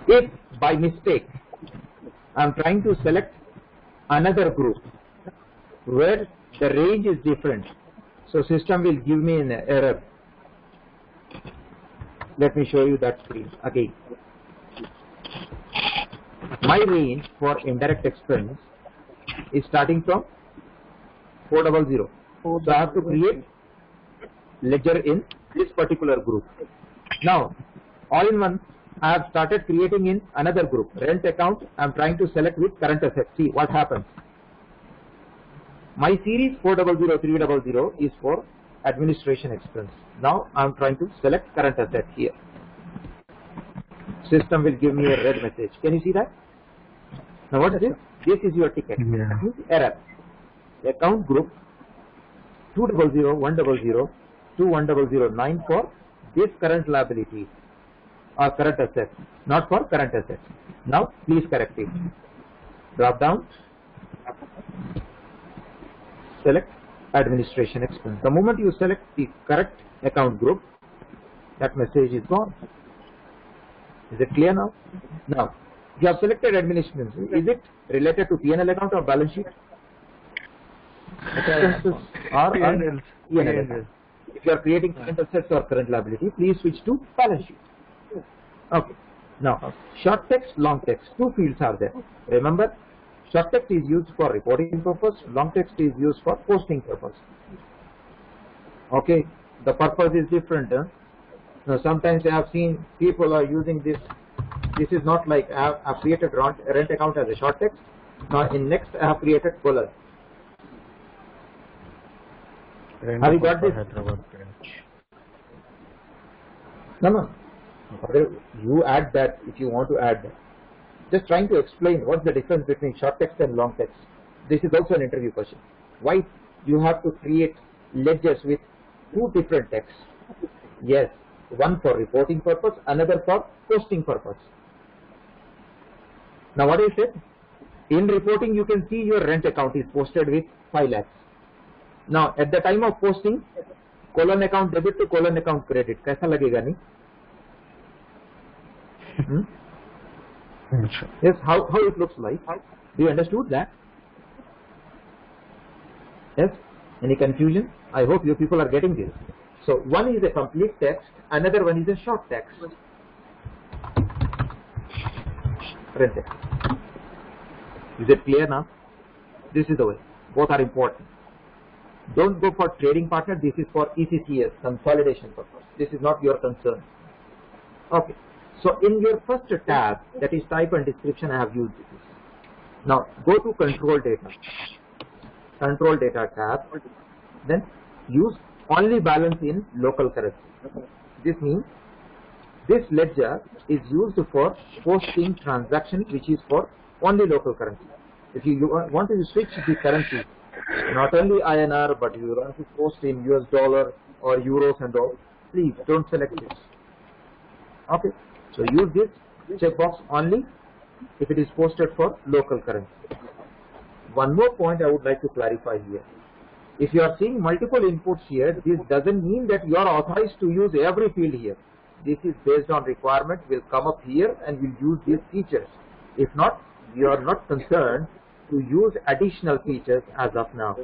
If by mistake I am trying to select another group where the range is different, so system will give me an error. Let me show you that screen again. My range for indirect expense is starting from 400. So I have to create ledger in this particular group. Now, all in one, I have started creating in another group, rent account. I am trying to select with current assets. See what happens. My series 400300 is for administration expense. Now I am trying to select current asset here. System will give me a red message. Can you see that? Now what is this? This is your ticket. Yeah. That means error. The account group 200, 100, 2109 for this current liability or current assets, not for current assets. Now please correct it. Drop down, select administration expense. The moment you select the correct account group, that message is gone. Is it clear now? Now, you have selected administration. Is it related to P&L account or balance sheet? Expenses are P&L. P&L. If you are creating current assets or current liability, please switch to balance sheet. Okay. Now, short text, long text, two fields are there. Remember, short text is used for reporting purpose, long text is used for posting purpose. Okay, the purpose is different. Huh? Now, sometimes I have seen people are using this This is not like I have, I have created rent, rent account as a short text. Now in next I have created colon. Have you got this? No, no. You add that if you want to add that Just trying to explain what's the difference between short text and long text. This is also an interview question. Why you have to create ledgers with two different texts? Yes, one for reporting purpose, another for posting purpose. Now what is it? In reporting you can see your rent account is posted with 5 lakhs. Now at the time of posting, colon account debit to colon account credit. कैसा लगेगा नहीं? Yes, how, how it looks like. Do you understood that? Yes? Any confusion? I hope you people are getting this. So one is a complete text, another one is a short text. Is it clear now? This is the way. Both are important. Don't go for trading partner. This is for ECCS, consolidation purpose. This is not your concern. Okay. So in your first tab, that is type and description, I have used this. Now go to control data. Control data tab. Then use only balance in local currency. This means this ledger is used for posting transaction which is for only local currency. If you, you want to switch the currency, not only INR but you want to post in US dollar or euros and all, please don't select this. Okay. So use this checkbox only if it is posted for local currency. One more point I would like to clarify here. If you are seeing multiple inputs here, this doesn't mean that you are authorized to use every field here. This is based on requirement, will come up here and will use these features. If not, you are not concerned to use additional features as of now.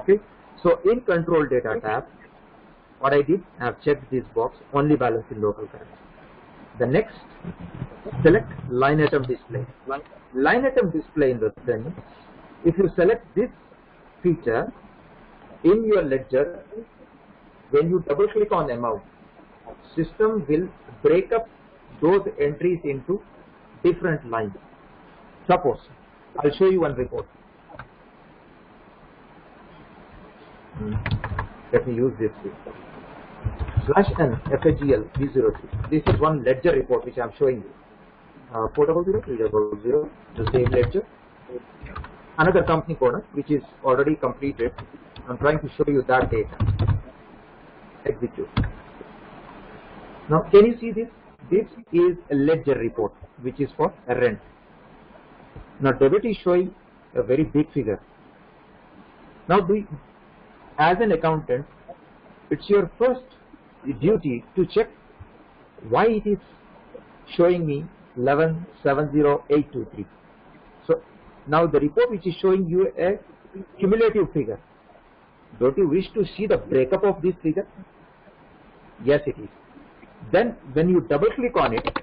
Okay. So in control data tab, what I did, I have checked this box, only balance in local currency. The next, select line item display. Line item display in the sense, if you select this feature in your ledger, when you double click on amount, system will break up those entries into different lines. Suppose, I'll show you one report. Hmm. Let me use this. Slash n FAGL V03. This is one ledger report which I am showing you. Uh, 400, the same ledger. Another company corner which is already completed. I'm trying to show you that data. Execute. Now, can you see this? This is a ledger report which is for rent. Now, debit is showing a very big figure. Now, you- as an accountant, it's your first duty to check why it is showing me 1170823. So now the report which is showing you a cumulative figure. Don't you wish to see the breakup of this figure? Yes, it is. Then when you double click on it,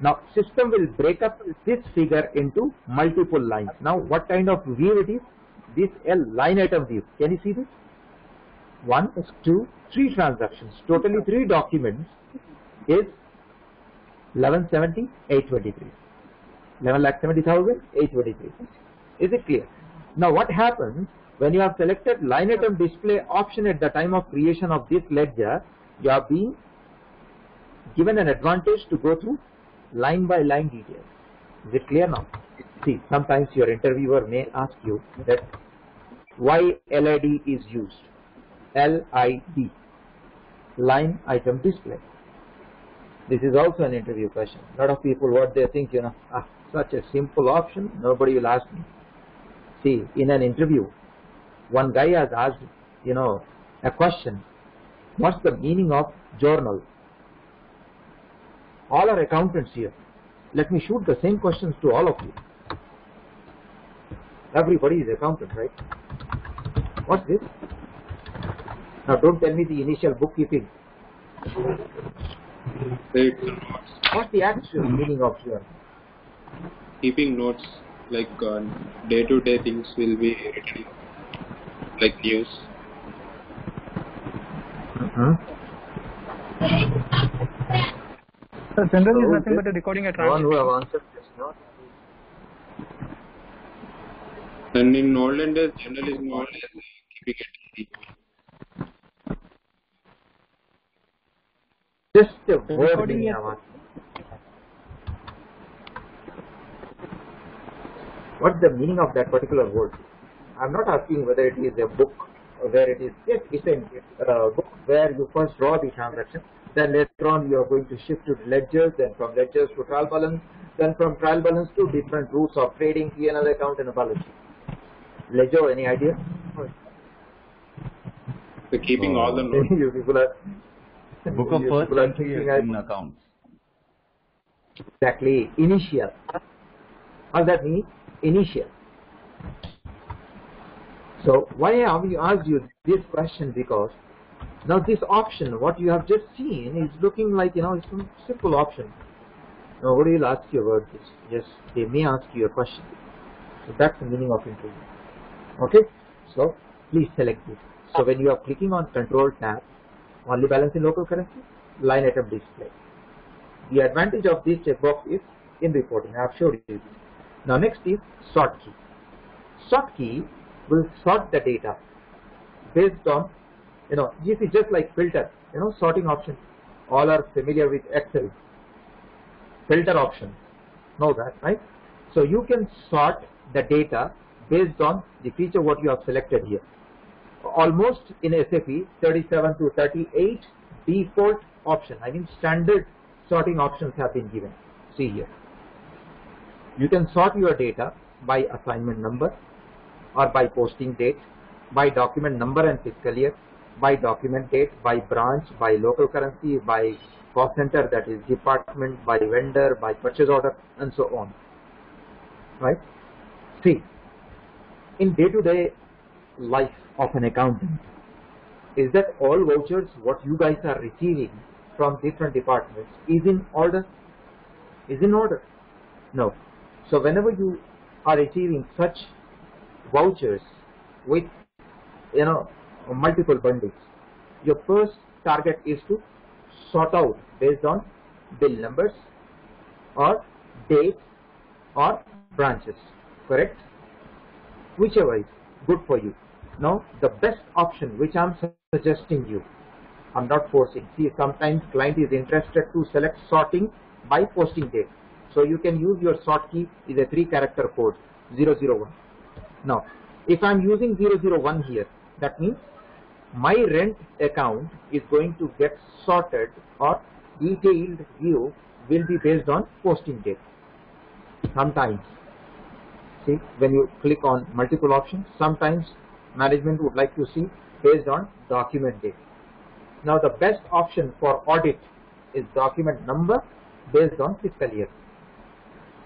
now system will break up this figure into multiple lines. Now what kind of view it is? This a line item view. Can you see this? One, two, three transactions. Totally three documents is 1170, 823. 11 lakh 70,000, 823. Is it clear? Now what happens when you have selected line item display option at the time of creation of this ledger, you are being given an advantage to go through line by line details. Is it clear now? See, sometimes your interviewer may ask you that why LID is used. LID, line item display. This is also an interview question. A lot of people, what they think, you know, ah, such a simple option, nobody will ask me. See, in an interview, one guy has asked, you know, a question. What's the meaning of journal? All are accountants here. Let me shoot the same questions to all of you. Everybody is accountant, right? What's this? Now don't tell me the initial bookkeeping. Take What's the actual meaning of journal? keeping notes like uh, day-to-day things will be written like news. So general is So nothing this- but a recording a The one who have answered just now. And in olden days, general is known keeping it Just a word recording meaning is- I'm. What's the meaning of that particular word? I'm not asking whether it is a book or where it is. Yes, it's a uh, book where you first draw the transaction. Then later on you are going to shift to ledgers, then from ledgers to trial balance, then from trial balance to different routes of trading, P&L account and a balance sheet. Ledger, any idea? So keeping all the notes. you people are Book of first entry in accounts. Exactly, initial. What does that mean? Initial. So why have you asked you this question? Because now this option, what you have just seen, is looking like you know it's a simple option. Nobody will ask you about this. Yes, they may ask you a question. So that's the meaning of interview. Okay. So please select this. So when you are clicking on Control tab, only balance in local currency, line item display. The advantage of this checkbox is in reporting. I have showed you. Now next is sort key. Sort key will sort the data based on, you know, this is just like filter, you know, sorting option. All are familiar with Excel. Filter option. Know that, right? So you can sort the data based on the feature what you have selected here. Almost in SAP 37 to 38 default option. I mean standard sorting options have been given. See here. You can sort your data by assignment number or by posting date, by document number and fiscal year, by document date, by branch, by local currency, by cost center that is department, by vendor, by purchase order and so on. Right? See, in day-to-day life of an accountant, is that all vouchers what you guys are receiving from different departments is in order? Is in order? No. So whenever you are receiving such vouchers with you know multiple bundles, your first target is to sort out based on bill numbers or dates or branches. Correct? Whichever is good for you. Now the best option which I am suggesting you, I am not forcing. See sometimes client is interested to select sorting by posting date. So you can use your sort key is a three character code 001. Now if I am using 001 here that means my rent account is going to get sorted or detailed view will be based on posting date. Sometimes see when you click on multiple options sometimes management would like to see based on document date. Now the best option for audit is document number based on fiscal year.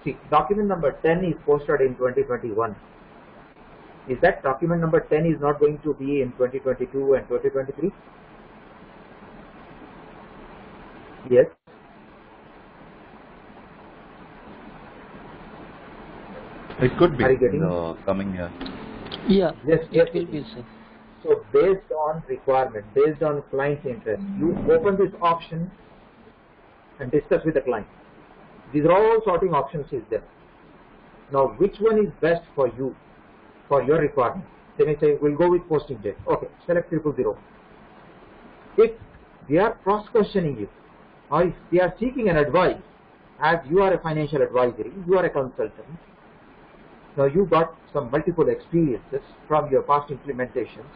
See document number 10 is posted in 2021. Is that document number 10 is not going to be in 2022 and 2023? Yes. It could be Are you getting in the coming year. Yeah, Yes, yes, it will be sir. So based on requirement, based on client's interest, you open this option and discuss with the client. These are all sorting options is there. Now which one is best for you, for your requirement? They may say, we'll go with posting date. Okay, select triple zero. If they are cross questioning you, or if they are seeking an advice, as you are a financial advisory, you are a consultant, now you got some multiple experiences from your past implementations,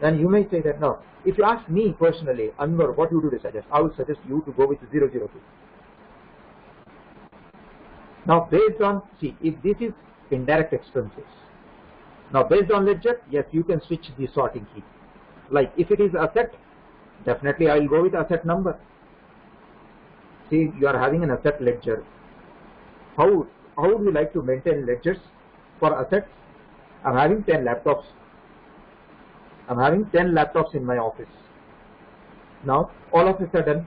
then you may say that no. If you ask me personally, Anwar, what you do to suggest? I would suggest you to go with 002. Now based on, see, if this is indirect expenses, now based on ledger, yes, you can switch the sorting key. Like if it is asset, definitely I will go with asset number. See, you are having an asset ledger. How, how would you like to maintain ledgers for assets? I'm having 10 laptops. I'm having 10 laptops in my office. Now, all of a sudden,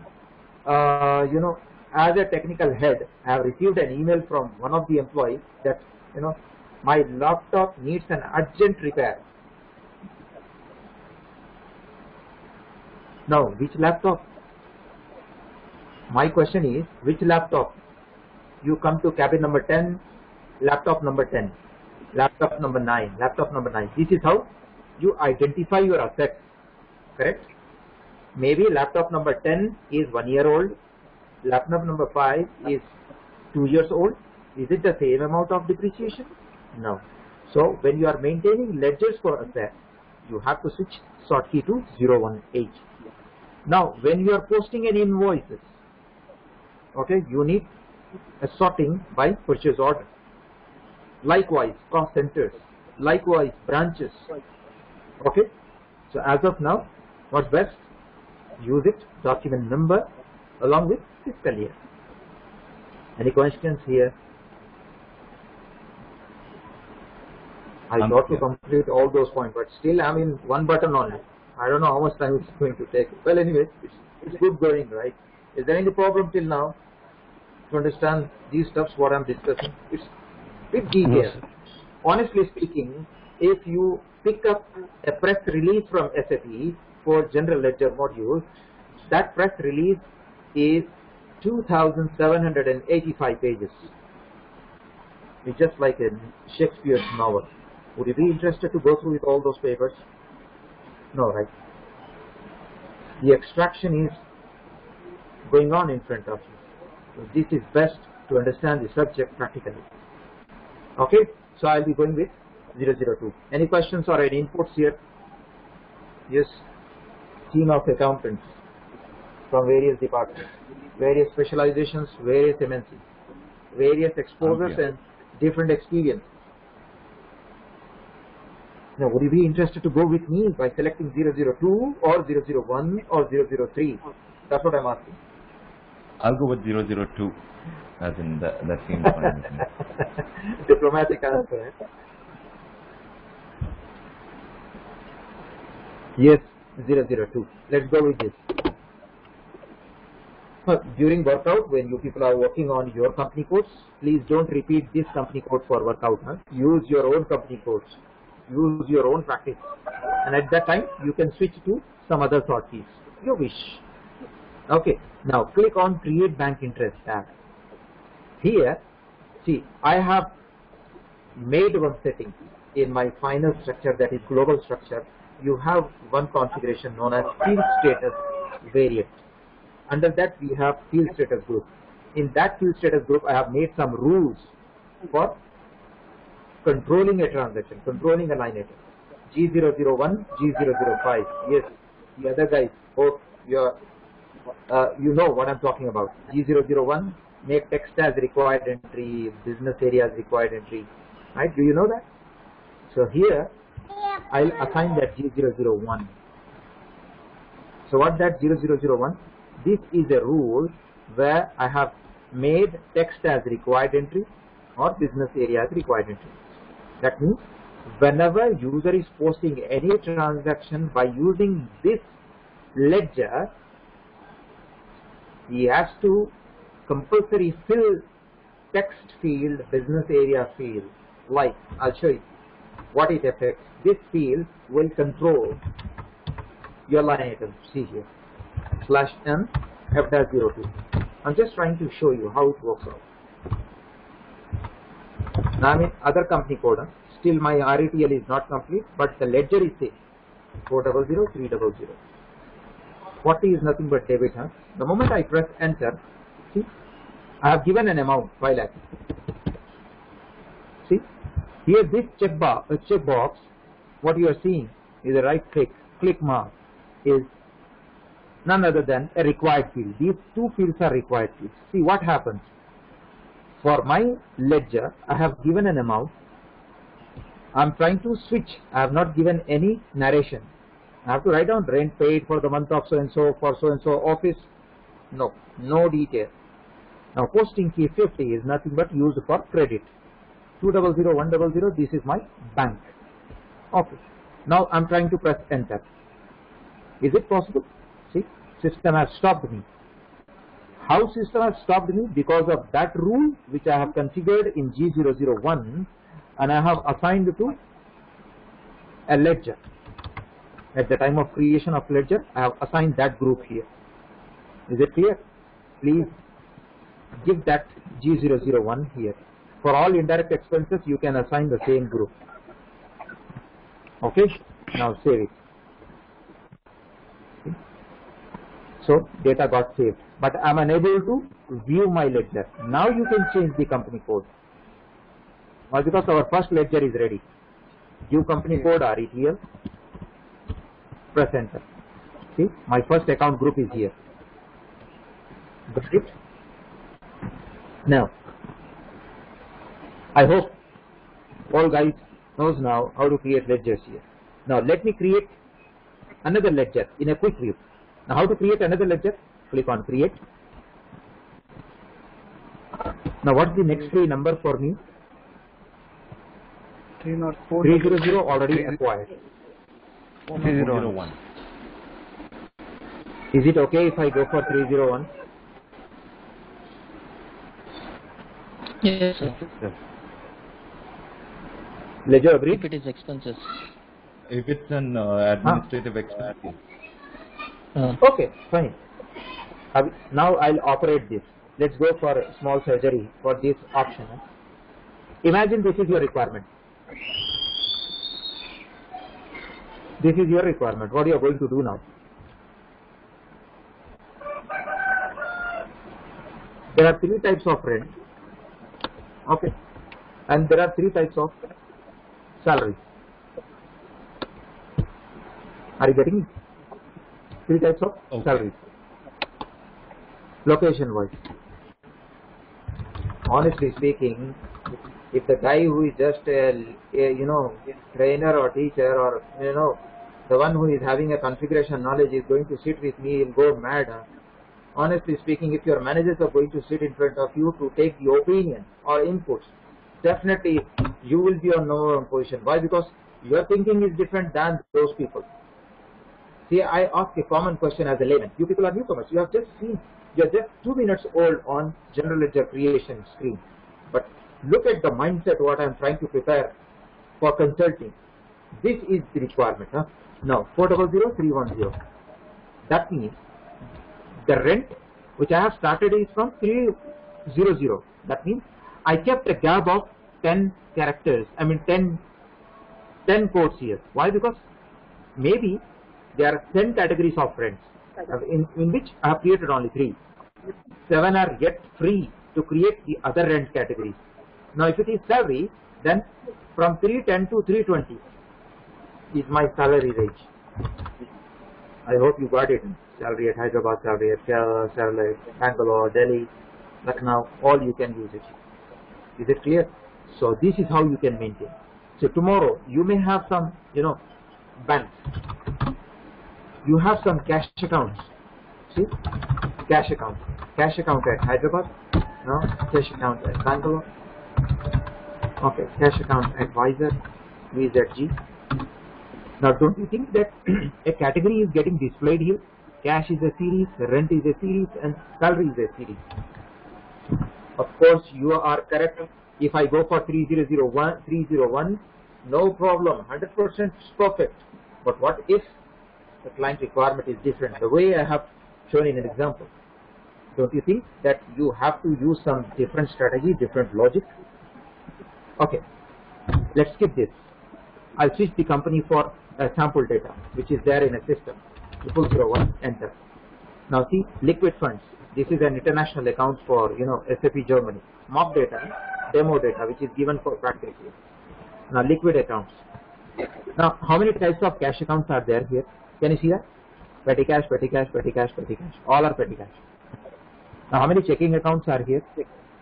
uh, you know, as a technical head, I have received an email from one of the employees that, you know, my laptop needs an urgent repair. Now, which laptop? My question is, which laptop? You come to cabin number 10, laptop number 10, laptop number 9, laptop number 9. This is how you identify your assets, correct? Maybe laptop number 10 is one year old, laptop number 5 is two years old. Is it the same amount of depreciation? No. So when you are maintaining ledgers for assets, you have to switch sort key to 018. Now when you are posting any invoices, okay, you need a sorting by purchase order. Likewise, cost centers, likewise branches. Okay, so as of now, what's best? Use it, document number along with fiscal year. Any questions here? I um, I'm got to complete all those points, but still I'm in one button only. I don't know how much time it's going to take. Well, anyway, it's, it's good going, right? Is there any problem till now to understand these stuffs what I'm discussing? It's bit detailed. Honestly speaking, if you pick up a press release from SAP for General Ledger module, that press release is 2,785 pages. It's just like a Shakespeare's novel. Would you be interested to go through with all those papers? No, right? The extraction is going on in front of you. So this is best to understand the subject practically. Okay, so I'll be going with 002. Any questions or any inputs here? Yes, team of accountants from various departments, various specializations, various MNCs, various exposures Okay. and different experience. Now, would you be interested to go with me by selecting 002 or 001 or 003? That's what I'm asking. I'll go with 002. As in, that, that seems fine. Diplomatic answer. eh? Yes, 002. Let's go with this. But during workout, when you people are working on your company codes, please don't repeat this company code for workout. Huh? Use your own company codes. Use your own practice. And at that time, you can switch to some other sort keys. You wish. Okay. Now click on Create Bank Interest tab. Here, see, I have made one setting in my final structure that is global structure. You have one configuration known as field status variant. Under that we have field status group. In that field status group I have made some rules for controlling a transaction, controlling a line item. G001, G005. Yes, the other guys, both your, uh, you know what I'm talking about. G001, make text as required entry, business area as required entry. Right? Do you know that? So here, I'll assign that G001. So what that 0001? This is a rule where I have made text as required entry or business area as required entry. That means whenever user is posting any transaction by using this ledger, he has to compulsory fill text field, business area field. Like, I'll show you what it affects. This field will control your line item. See here, slash n f dash 02. I'm just trying to show you how it works out. Now I'm in other company code. Still my RETL is not complete, but the ledger is same. 400, 300. 40 is nothing but debit. Huh? The moment I press enter, see, I have given an amount, 5 lakhs. See, here this check, bar, uh, check box, what you are seeing is a right click, click mark is none other than a required field. These two fields are required fields. See what happens. For my ledger, I have given an amount. I am trying to switch. I have not given any narration. I have to write down rent paid for the month of so and so for so and so office. No, no detail. Now posting key 50 is nothing but used for credit. 200, 100, this is my bank. Okay. Now I'm trying to press enter. Is it possible? See, system has stopped me. How system has stopped me? Because of that rule which I have configured in G001 and I have assigned to a ledger. At the time of creation of ledger, I have assigned that group here. Is it clear? please give that G001 here. For all indirect expenses, you can assign the same group. Okay, now save it. So data got saved, but I'm unable to view my ledger. Now you can change the company code. Why? Because our first ledger is ready. Give company code RETL, press enter. See, my first account group is here. Got it? Now, I hope all guys knows now how to create ledgers here. Now let me create another ledger in a quick view. Now how to create another ledger? Click on create. Now what's the next free number for me? 304. 300 already acquired. 401. Is it okay if I go for 301? Yes, sir. Ledger If agreed? it is expenses. If it's an uh, administrative expense, Uh, Okay, fine. Now I'll operate this. Let's go for a small surgery for this option. Imagine this is your requirement. This is your requirement. What you are going to do now? There are three types of rent. Okay. And there are three types of salary. Are you getting it? Three types of Okay. salaries. Location wise. Honestly speaking, if the guy who is just a, a you know trainer or teacher or you know the one who is having a configuration knowledge is going to sit with me, he'll go mad. Honestly speaking, if your managers are going to sit in front of you to take the opinion or inputs, definitely you will be on number one position. Why? Because your thinking is different than those people. See, I ask a common question as a layman. You people are newcomers. You have just seen, you are just two minutes old on general ledger creation screen. But look at the mindset what I am trying to prepare for consulting. This is the requirement. Huh? Now, 400310. That means the rent which I have started is from 300. That means I kept a gap of 10 characters, I mean 10, 10 codes here. Why? Because maybe there are 10 categories of rents in, in which I have created only 3. 7 are yet free to create the other rent categories. Now if it is salary, then from 310 to 320 is my salary range. I hope you got it. At Hyderabad, at Kerala, Bangalore, Delhi, Lucknow, all you can use it. Is it clear? So this is how you can maintain. So tomorrow you may have some, you know, banks. You have some cash accounts. See? Cash account. Cash account at Hyderabad. No? Cash account at Bangalore. Okay, cash account at Vizag, VZG. Now don't you think that a category is getting displayed here? Cash is a series, rent is a series, and salary is a series. Of course, you are correct. If I go for 3001, 301, no problem, 100% perfect. But what if the client requirement is different? The way I have shown in an example. Don't you think that you have to use some different strategy, different logic? Okay, let's skip this. I'll switch the company for uh, sample data, which is there in a system. Triple zero one, enter. Now see, liquid funds. This is an international account for you know SAP Germany. Mock data, demo data, which is given for practice. Now liquid accounts. Now how many types of cash accounts are there here? Can you see that? Petty cash, petty cash, petty cash, petty cash. All are petty cash. Now how many checking accounts are here?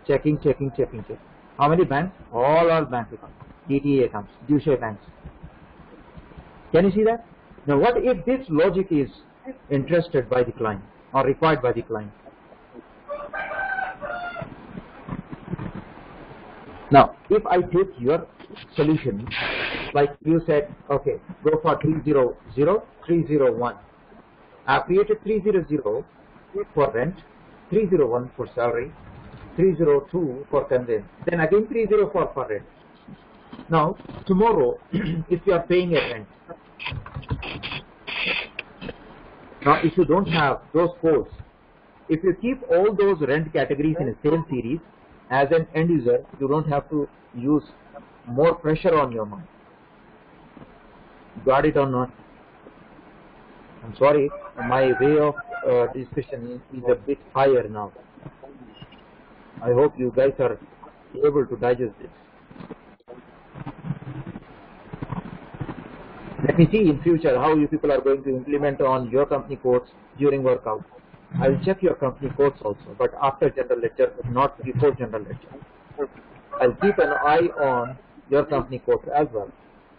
Checking, checking, checking, checking. How many banks? All are bank accounts. DTA accounts, due banks. Can you see that? Now what if this logic is interested by the client or required by the client? Now if I take your solution like you said okay go for 300 301 I created 300 for rent 301 for salary 302 for conveyance then again 304 for rent now tomorrow if you are paying a rent now if you don't have those codes if you keep all those rent categories in the same series, as an end user, you don't have to use more pressure on your mind. Got it or not? I'm sorry, my way of uh, discussion is a bit higher now. I hope you guys are able to digest this. Let me see in future how you people are going to implement on your company codes during workout. I will check your company codes also, but after general lecture, not before general lecture. I'll keep an eye on your company codes as well.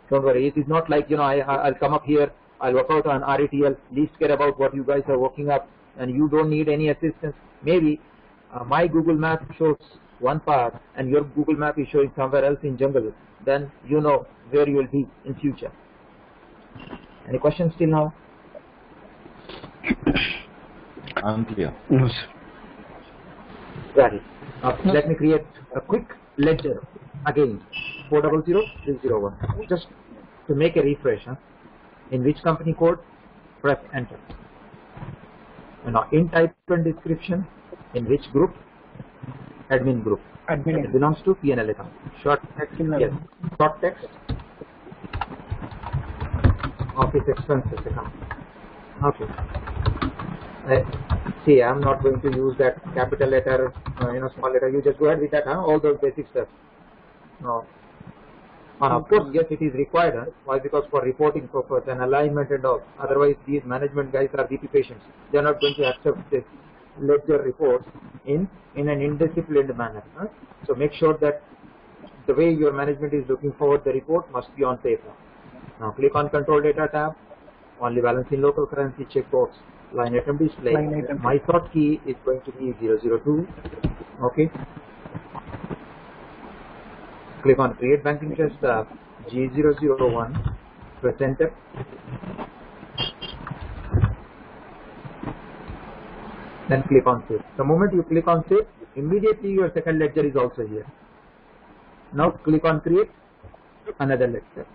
Don't worry, it is not like, you know, I, I'll come up here, I'll work out on RETL, least care about what you guys are working up, and you don't need any assistance. Maybe uh, my Google map shows one path and your Google map is showing somewhere else in jungle, then you know where you will be in future. Any questions till now? Unclear. No, sir. Got it. Uh, now, let me create a quick ledger again. 400301. Just to make a refresh. Huh? In which company code? Press enter. And now in type and description, in which group? Admin group. Admin. It belongs to PNL account. Short text, yes. Short text. Office expenses account. Okay. I, see, I'm not going to use that capital letter, uh, you know, small letter. You just go ahead with that, huh? all those basic steps. No. And of course, yes, it is required. Huh? Why? Because for reporting purpose and alignment and all. Otherwise, these management guys are BP patients. They are not going to accept this ledger report in in an indisciplined manner. Huh? So make sure that the way your management is looking forward the report must be on paper. Now click on control data tab. Only balance in local currency checkbox. Line item display. Line item. My sort key is going to be 002. Okay. Click on create bank interest tab. G001. Press enter. Then click on save. The moment you click on save, immediately your second ledger is also here. Now click on create another ledger.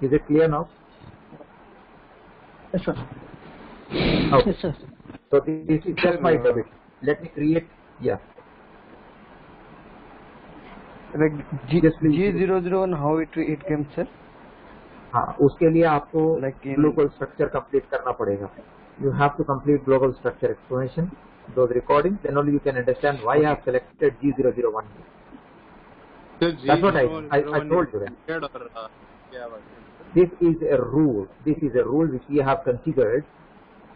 Is it clear now? Yes, sir. Okay. Yes, sir. So this is just my debit. Let me create. Yeah. Like G Yes, please. G001, how it it came, sir? हाँ उसके लिए आपको Like in- global structure complete करना पड़ेगा you have to complete global structure explanation those recordings then only you can understand why I have selected G001 So That's what I- G01 I- I told you that. This is a rule. This is a rule which we have configured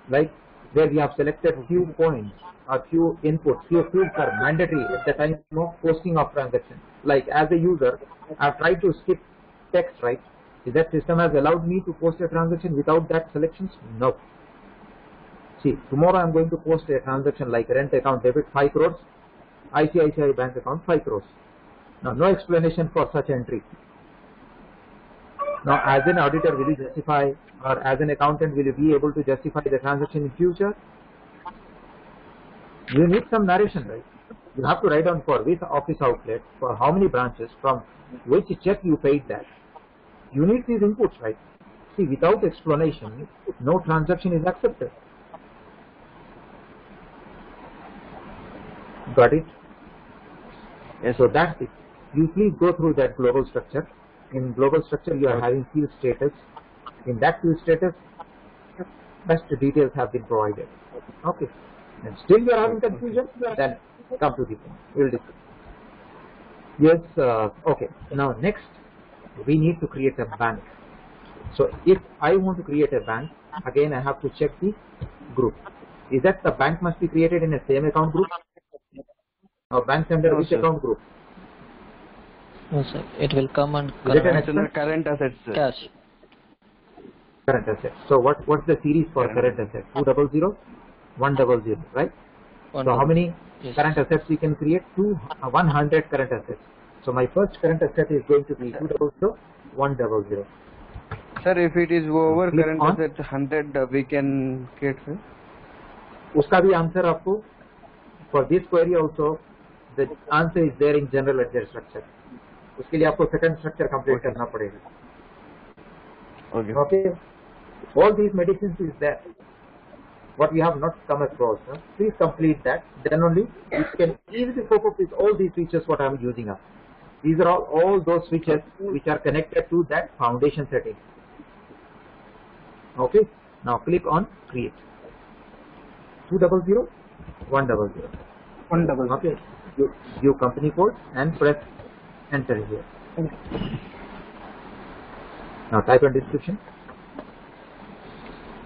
like where we have selected few points or few inputs few fields are mandatory at the time of posting of transaction. Like as a user I've tried to skip text right? Is that system has allowed me to post a transaction without that selections? No. See tomorrow I'm going to post a transaction like rent account debit 5 crores. ICICI bank account 5 crores. Now no explanation for such entry now, as an auditor, will you justify, or as an accountant, will you be able to justify the transaction in future? You need some narration, right? You have to write down for which office outlet, for how many branches, from which check you paid that. You need these inputs, right? See, without explanation, no transaction is accepted. Got it? Yes, So that's it. You please go through that global structure. In global structure, you are having field status. In that field status, best details have been provided. Okay. And still you are having confusion, then come to the point. We will discuss. Yes, uh, okay. Now next, we need to create a bank. So if I want to create a bank, again I have to check the group. Is that the bank must be created in a same account group? Or bank under No, which sir. account group? No, sir. It will come on Is it an current It's under current assets, sir. cash. current asset. So what what's the series for current asset? Two double zero, one double zero, right? One so how more. many Yes. current assets we can create? Two, uh, 100 current assets. So my first current asset is going to be two double zero, one double zero. Sir, if it is over Click current on. assets 100, uh, we can create, sir. उसका भी answer आपको for this query also the answer is there in general ledger structure. उसके लिए आपको second structure complete करना पड़ेगा. Okay. Okay. All these medicines is there. what we have not come across. Huh? Please complete that. Then only you can easily cope up with all these features what I am using up. These are all, all those features which are connected to that foundation setting. Okay. Now click on create. Two double zero, one double zero. One double. Okay. You, your company code and press enter here. Now type in description.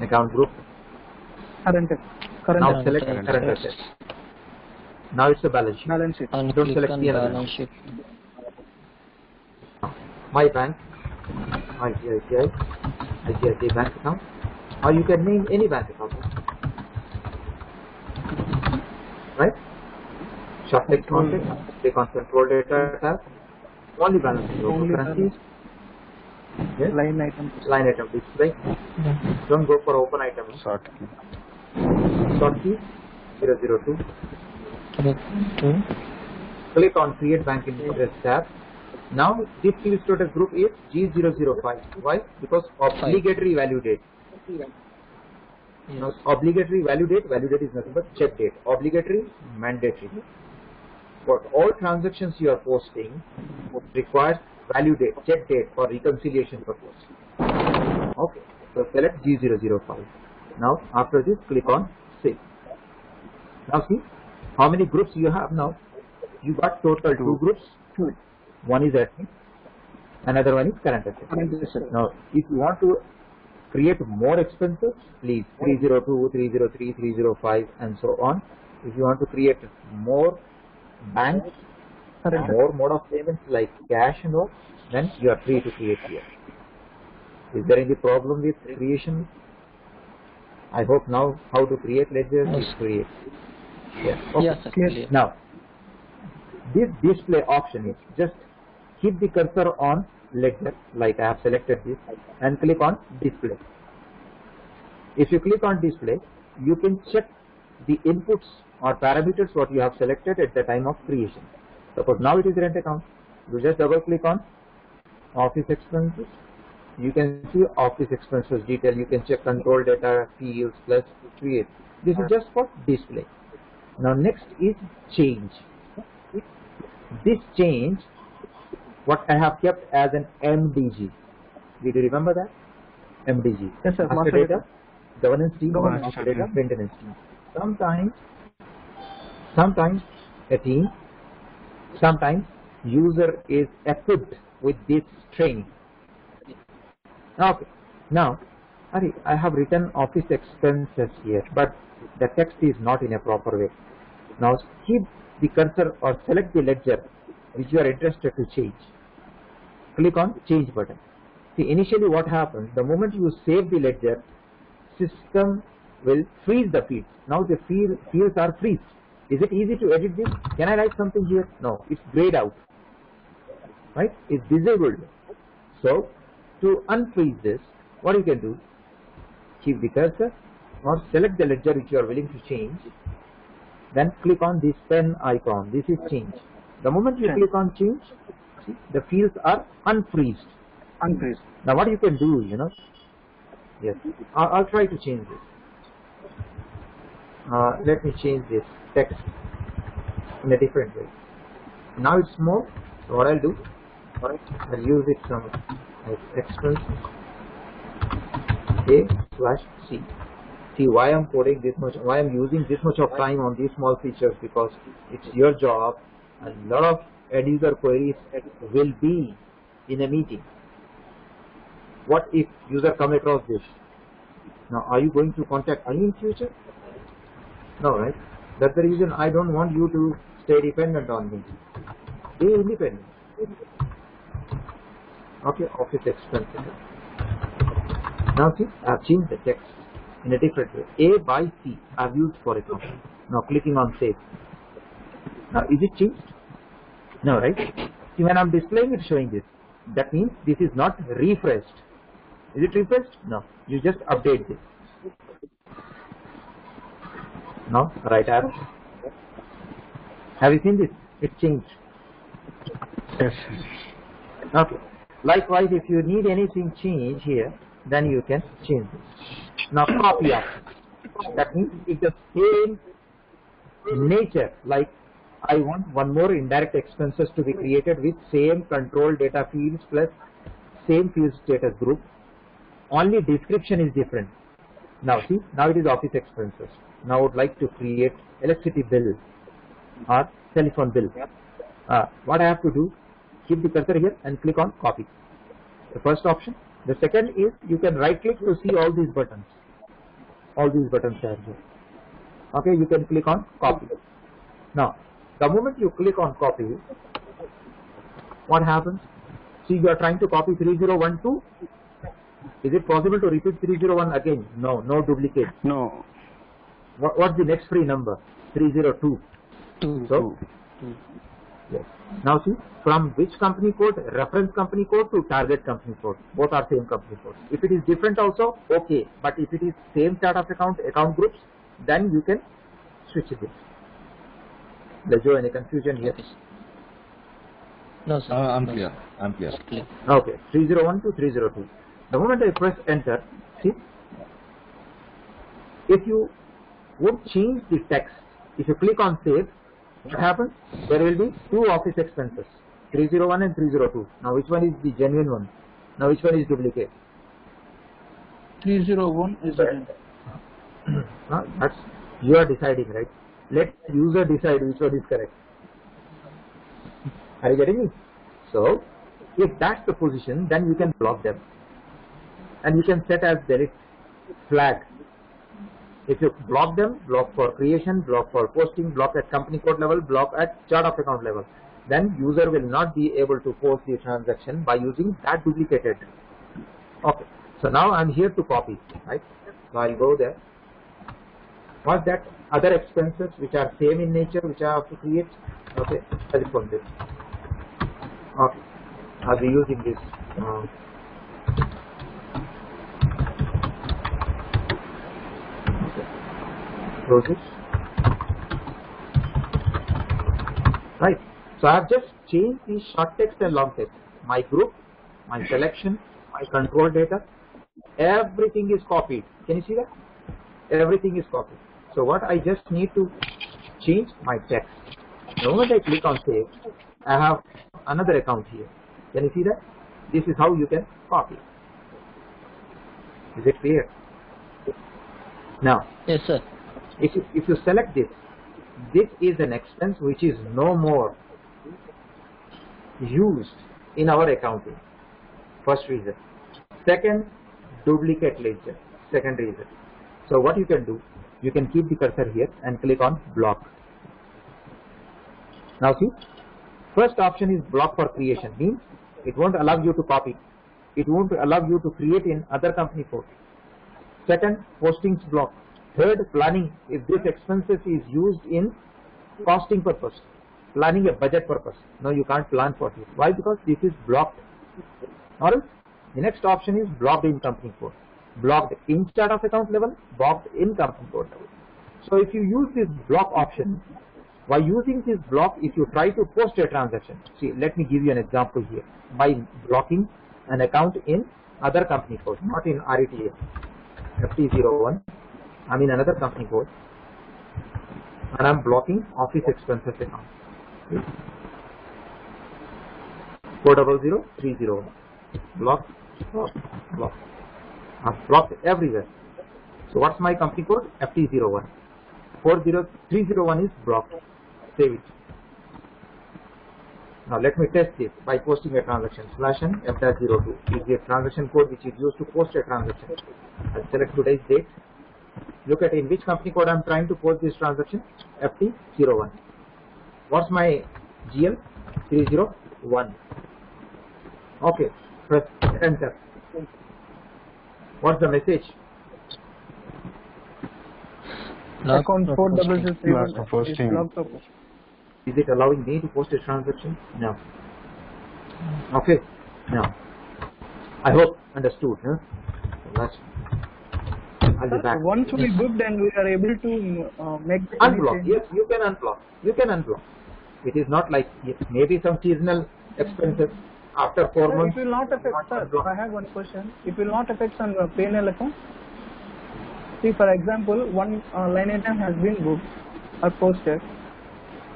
Account group. Current. Current. Now Current select assets. current assets. Now it's a balance sheet. Balance sheet. And Don't select the other balance sheet. My bank, ICICI, ICICI bank account, or you can name any bank account. Right? Short text context, click on control data tab, only balance sheet, local Only currencies, yes, Line item. line item display, don't go for open item, Short key. short key 002, Click click on create bank interest tab. Now this field status group is G005. Why? Because obligatory value date. Now obligatory value date, value date is nothing but check date. Obligatory, mandatory. For all transactions you are posting requires value date, check date for reconciliation purpose. Okay. So select G005. Now after this click on save. Now see how many groups you have now. You got total two groups. Two. One is admin, another one is. Current asset. Now, if you want to create more expenses, please 302, 303, 305 and so on. If you want to create more banks, Current. more mode of payments like cash and all, then you are free to create here. Is there any problem with creation? I hope now how to create ledgers is create. Yes. Okay. yes, sir. Now, this display option is just keep the cursor on ledger like I have selected this and click on display. If you click on display, you can check the inputs or parameters what you have selected at the time of creation. Suppose now it is rent account. You just double click on office expenses. You can see office expenses detail. You can check control data, fields, plus create. This is just for display. Now next is change. This change, what I have kept as an MDG. Did you remember that? MDG. Yes, sir. Master Master data, governance team, Governance master data, maintenance team. Sometimes, sometimes a team, sometimes user is equipped with this training. Okay. Now, I have written office expenses here, but the text is not in a proper way. Now, keep the cursor or select the ledger which you are interested to change. Click on change button. See, initially what happens, the moment you save the ledger, system will freeze the fields. Now the field, fields are freeze. Is it easy to edit this? Can I write something here? No, it's grayed out. Right? It's disabled. So, to unfreeze this, what you can do, keep the cursor or select the ledger which you are willing to change. Then click on this pen icon. This is change. The moment you click on change, see, the fields are unfreezed. Unfreeze. Now what you can do, you know, yes, I'll, I'll try to change this. Uh, let me change this text in a different way. Now it's small, so what I'll do, I'll use it some as expense A slash C. See why I'm coding this much, why I'm using this much of time on these small features because it's your job. A lot of end user queries will be in a meeting. What if user come across this? Now, are you going to contact me in future? No, right? That's the reason I don't want you to stay dependent on me. Be independent. Okay, office expenses. Now see, I've changed the text in a different way. A by C I've used for example. Now clicking on save. Now is it changed? No, right? See, when I'm displaying it showing this, that means this is not refreshed. Is it refreshed? No. You just update this. Now, right arrow. Have you seen this? It changed. Yes. Okay. Likewise, if you need anything change here, then you can change this. Now copy option. That means it's the same nature. Like I want one more indirect expenses to be created with same control data fields plus same field status group. Only description is different. Now see, now it is office expenses. Now I would like to create electricity bill or telephone bill. Uh, what I have to do, keep the cursor here and click on copy. The first option. The second is you can right click to see all these buttons. All these buttons are here. Okay, you can click on copy. Now, the moment you click on copy, what happens? See, you are trying to copy 3012. Is it possible to repeat 301 again? No, no duplicate. No. What, what's the next free number? 302. Two. So, yes. Now see, from which company code? Reference company code to target company code. Both are same company code. If it is different also, okay. But if it is same chart of account, account groups, then you can switch it. There's no any confusion here. Okay. No, sir. Uh, I'm No, clear. I'm clear. Clear. Okay, 301 to 302. The moment I press enter, see, if you would change the text, if you click on save, what happens? There will be two office expenses, 301 and 302. Now which one is the genuine one? Now which one is duplicate? 301 is the Huh? That's you are deciding, right? Let user decide which one is correct. Are you getting me? So, if that's the position, then you can block them, and you can set as delete flag. If you block them, block for creation, block for posting, block at company code level, block at chart of account level, then user will not be able to post the transaction by using that duplicated. Okay. So now I'm here to copy, right? So I'll go there. What's that? Other expenses which are same in nature, which I have to create. Okay, telephone bill. Okay, I'll be using this. Uh, okay. Close it. Right. So I have just changed the short text and long text. My group, my selection, my control data, everything is copied. Can you see that? Everything is copied. So what I just need to change my text. The moment I click on save, I have another account here. Can you see that? This is how you can copy. Is it clear? Now, Yes, sir. If you, if you select this, this is an expense which is no more used in our accounting. First reason. Second, duplicate ledger. Second reason. So what you can do, you can keep the cursor here and click on block. Now see, first option is block for creation means it won't allow you to copy. It won't allow you to create in other company code. Second, postings block. Third, planning. If this expenses is used in costing purpose, planning a budget purpose. No, you can't plan for this. Why? Because this is blocked. Alright. The next option is blocked in company code. Blocked in chart of account level, blocked in company code level. So if you use this block option, by using this block, if you try to post a transaction, see, let me give you an example here. By blocking an account in other company code, not in RETL, FT01, I'm in another company code, and I'm blocking office expenses account. 400301. Block, block, block. I've blocked everywhere. So what's my company code? FT01. 40301 is blocked. Save it. Now let me test this by posting a transaction. Slash n f-02 is the transaction code which is used to post a transaction. I'll select today's date. Look at in which company code I'm trying to post this transaction. FT01. What's my GL? 301. Okay. Press enter. What's the message? Not account 4663 Block is for posting. blocked. Is it allowing me to post a transaction? No. Okay. No. I hope understood. Huh? That's. Once we booked and we are able to uh, make Unblock. changes, Yes, you can unblock. You can unblock. It is not like yes, maybe some seasonal expenses after four Sir, months. it will not affect, not sir, unblock. I have one question. It will not affect on uh, P&L account? see for example, one uh, line item has been booked or posted,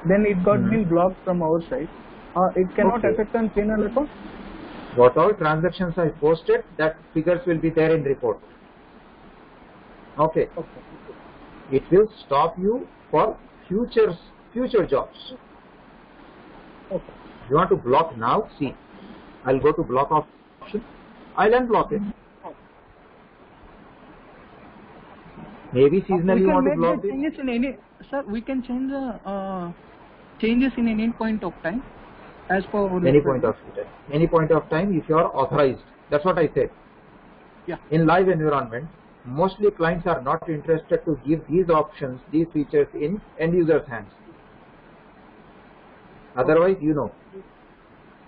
then it got Mhm. been blocked from our side. Uh, it cannot Okay. affect on P&L account. What all transactions I posted, that figures will be there in report. Okay. Okay. It will stop you for futures, future jobs. Okay. You want to block now? See, I'll go to block option. I'll unblock it. Maybe seasonally you want to block it. changes in any sir we can change the uh, changes in any point of time as per Any point of time. Any point of time if you are authorized. That's what I said. Yeah. In live environment, mostly clients are not interested to give these options, these features in end user's hands. Otherwise, you know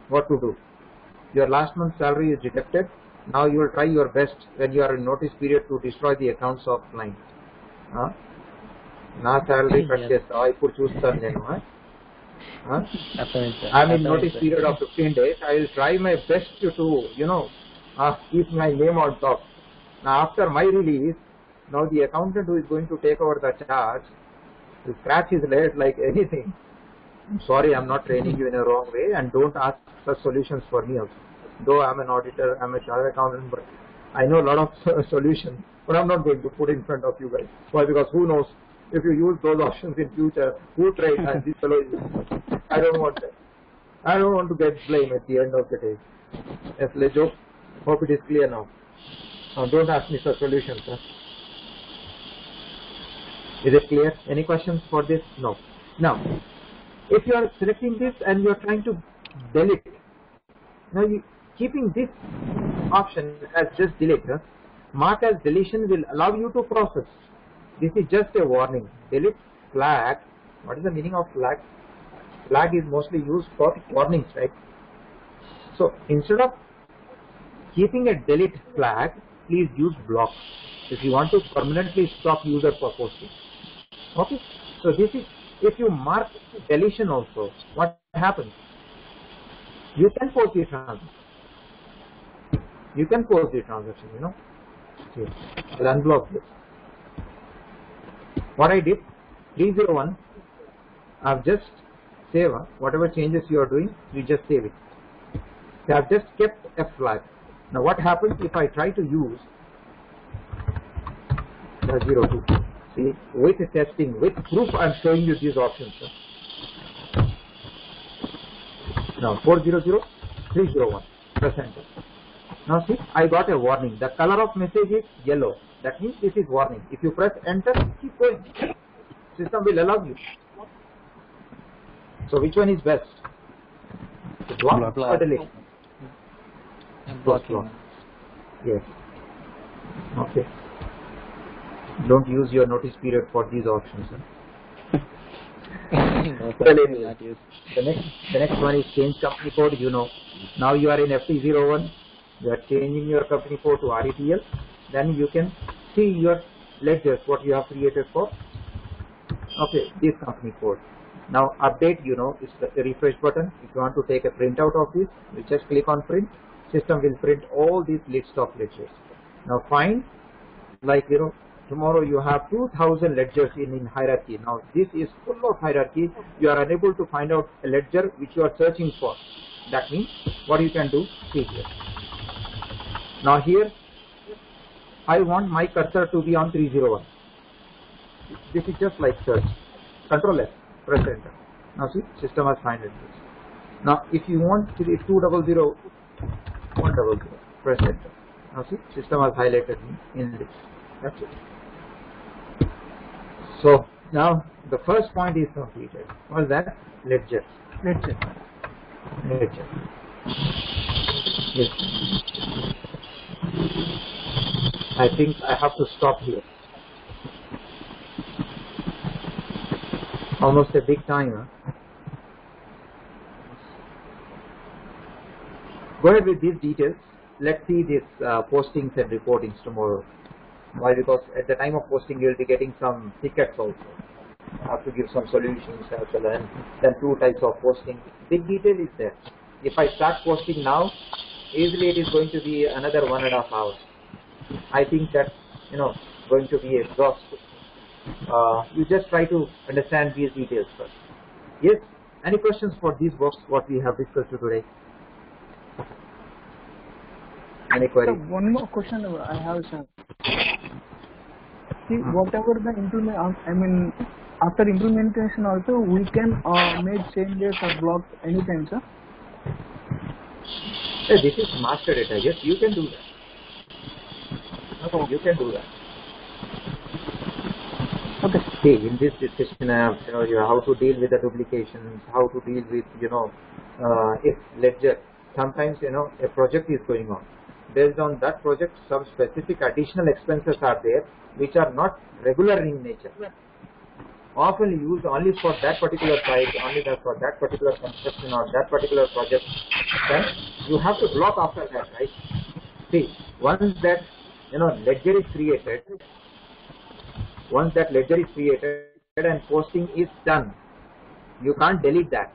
what to do. Your last month's salary is deducted. Now you will try your best when you are in notice period to destroy the accounts of client. Huh? నా salary cut చేస్తావా ఇప్పుడు చూస్తాను నేను huh? I'm in notice period of 15 days. I will try my best to, to you know, uh, keep Now, after my release, now the accountant who is going to take over the charge will scratch his head like anything. I'm sorry, I'm not training you in a wrong way, and don't ask such solutions for me also. Though I'm an auditor, I'm a chartered accountant, but I know a lot of solutions, but I'm not going to put in front of you guys. Why? Because who knows? If you use those options in future, who tried and this fellow is, I don't want that. I don't want to get blame at the end of the day. Yes, Lejo, hope it is clear now. Now don't ask me for solutions. Huh? Is it clear? Any questions for this? No. Now, if you are selecting this and you are trying to delete, now you, keeping this option as just delete, mark as deletion will allow you to process. This is just a warning. Delete flag. What is the meaning of flag? Flag is mostly used for warnings, right? So instead of keeping a delete flag, please use block if you want to permanently stop user for posting. Okay. So this is if you mark deletion also, what happens? You can post the transaction. You can post the transaction, you know. I'll unblock this. What I did, 301, I've just save uh, whatever changes you are doing, you just save it. So I've just kept a flag. Now what happens if I try to use the 02? See, with testing, with proof, I'm showing you these options. Sir. Now 400, 301, press enter. Now see, I got a warning. The color of message is yellow. That means this is warning. If you press enter, keep going. System will allow you. So which one is best? Block or delete? Block, block. Yes. Okay. Don't use your notice period for these options. Huh? Well, anyway, the next the next one is change company code. You know, now you are in FT01. You are changing your company code to RETL. Then you can see your ledgers what you have created for. Okay, this company code. Now update. You know, is the refresh button. If you want to take a printout of this, you just click on print. System will print all these list of ledgers. Now find, like you know, tomorrow you have 2000 ledgers in, in hierarchy. Now this is full of hierarchy. You are unable to find out a ledger which you are searching for. That means what you can do, see here. Now here, I want my cursor to be on 301. This is just like search. Control S, press enter. Now see, system has found it. Now if you want 200, 100, press enter. Now see, system has highlighted in this. That's it. So now the first point is completed. Is that? Ledger. Ledger. Ledger. Yes. I think I have to stop here. Almost a big time. Huh? Go ahead with these details. Let's see these uh, postings and reportings tomorrow. Why? Because at the time of posting, you will be getting some tickets also. Have to give some solutions as well, and then two types of posting. Big detail is there. If I start posting now, easily it is going to be another one and a half hours. I think that you know going to be exhaustive. Uh, you just try to understand these details first. Yes. Any questions for these books? What we have discussed today? Any Sir, one more question I have, sir. See, whatever the implement, uh, I mean, after implementation also, we can uh, make changes or block anytime, sir. Hey, this is master data. Yes, you can do that. Okay, you can do that. Okay. See, in this discussion, I have shown you how to deal with the duplications, how to deal with, you know, uh, if ledger, sometimes, you know, a project is going on. Based on that project, some specific additional expenses are there, which are not regular in nature. Often used only for that particular site, only that for that particular construction or that particular project. Then you have to block after that, right? See, once that, you know, ledger is created, once that ledger is created and posting is done, you can't delete that.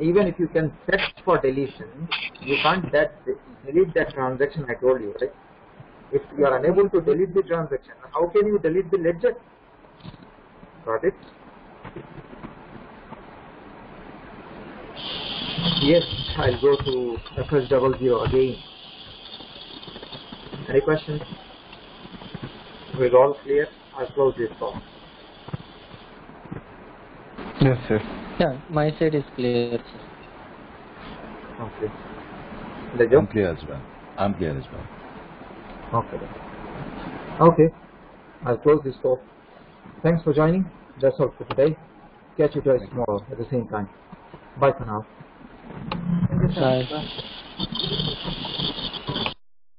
Even if you can set for deletion, you can't that delete that transaction I told you, right? If you are unable to delete the transaction, how can you delete the ledger? Got it? Yes, I'll go to FS double zero again. Any questions? We're all clear? I'll close this call. Yes, sir. Yeah, my side is clear, sir. Okay. I'm Lejo? clear as well. I'm clear as well. Okay. then. Okay. I'll close this call. Thanks for joining. That's all for today. Catch you guys tomorrow at the same time. Bye for now. Thank you, sir. Bye. Bye.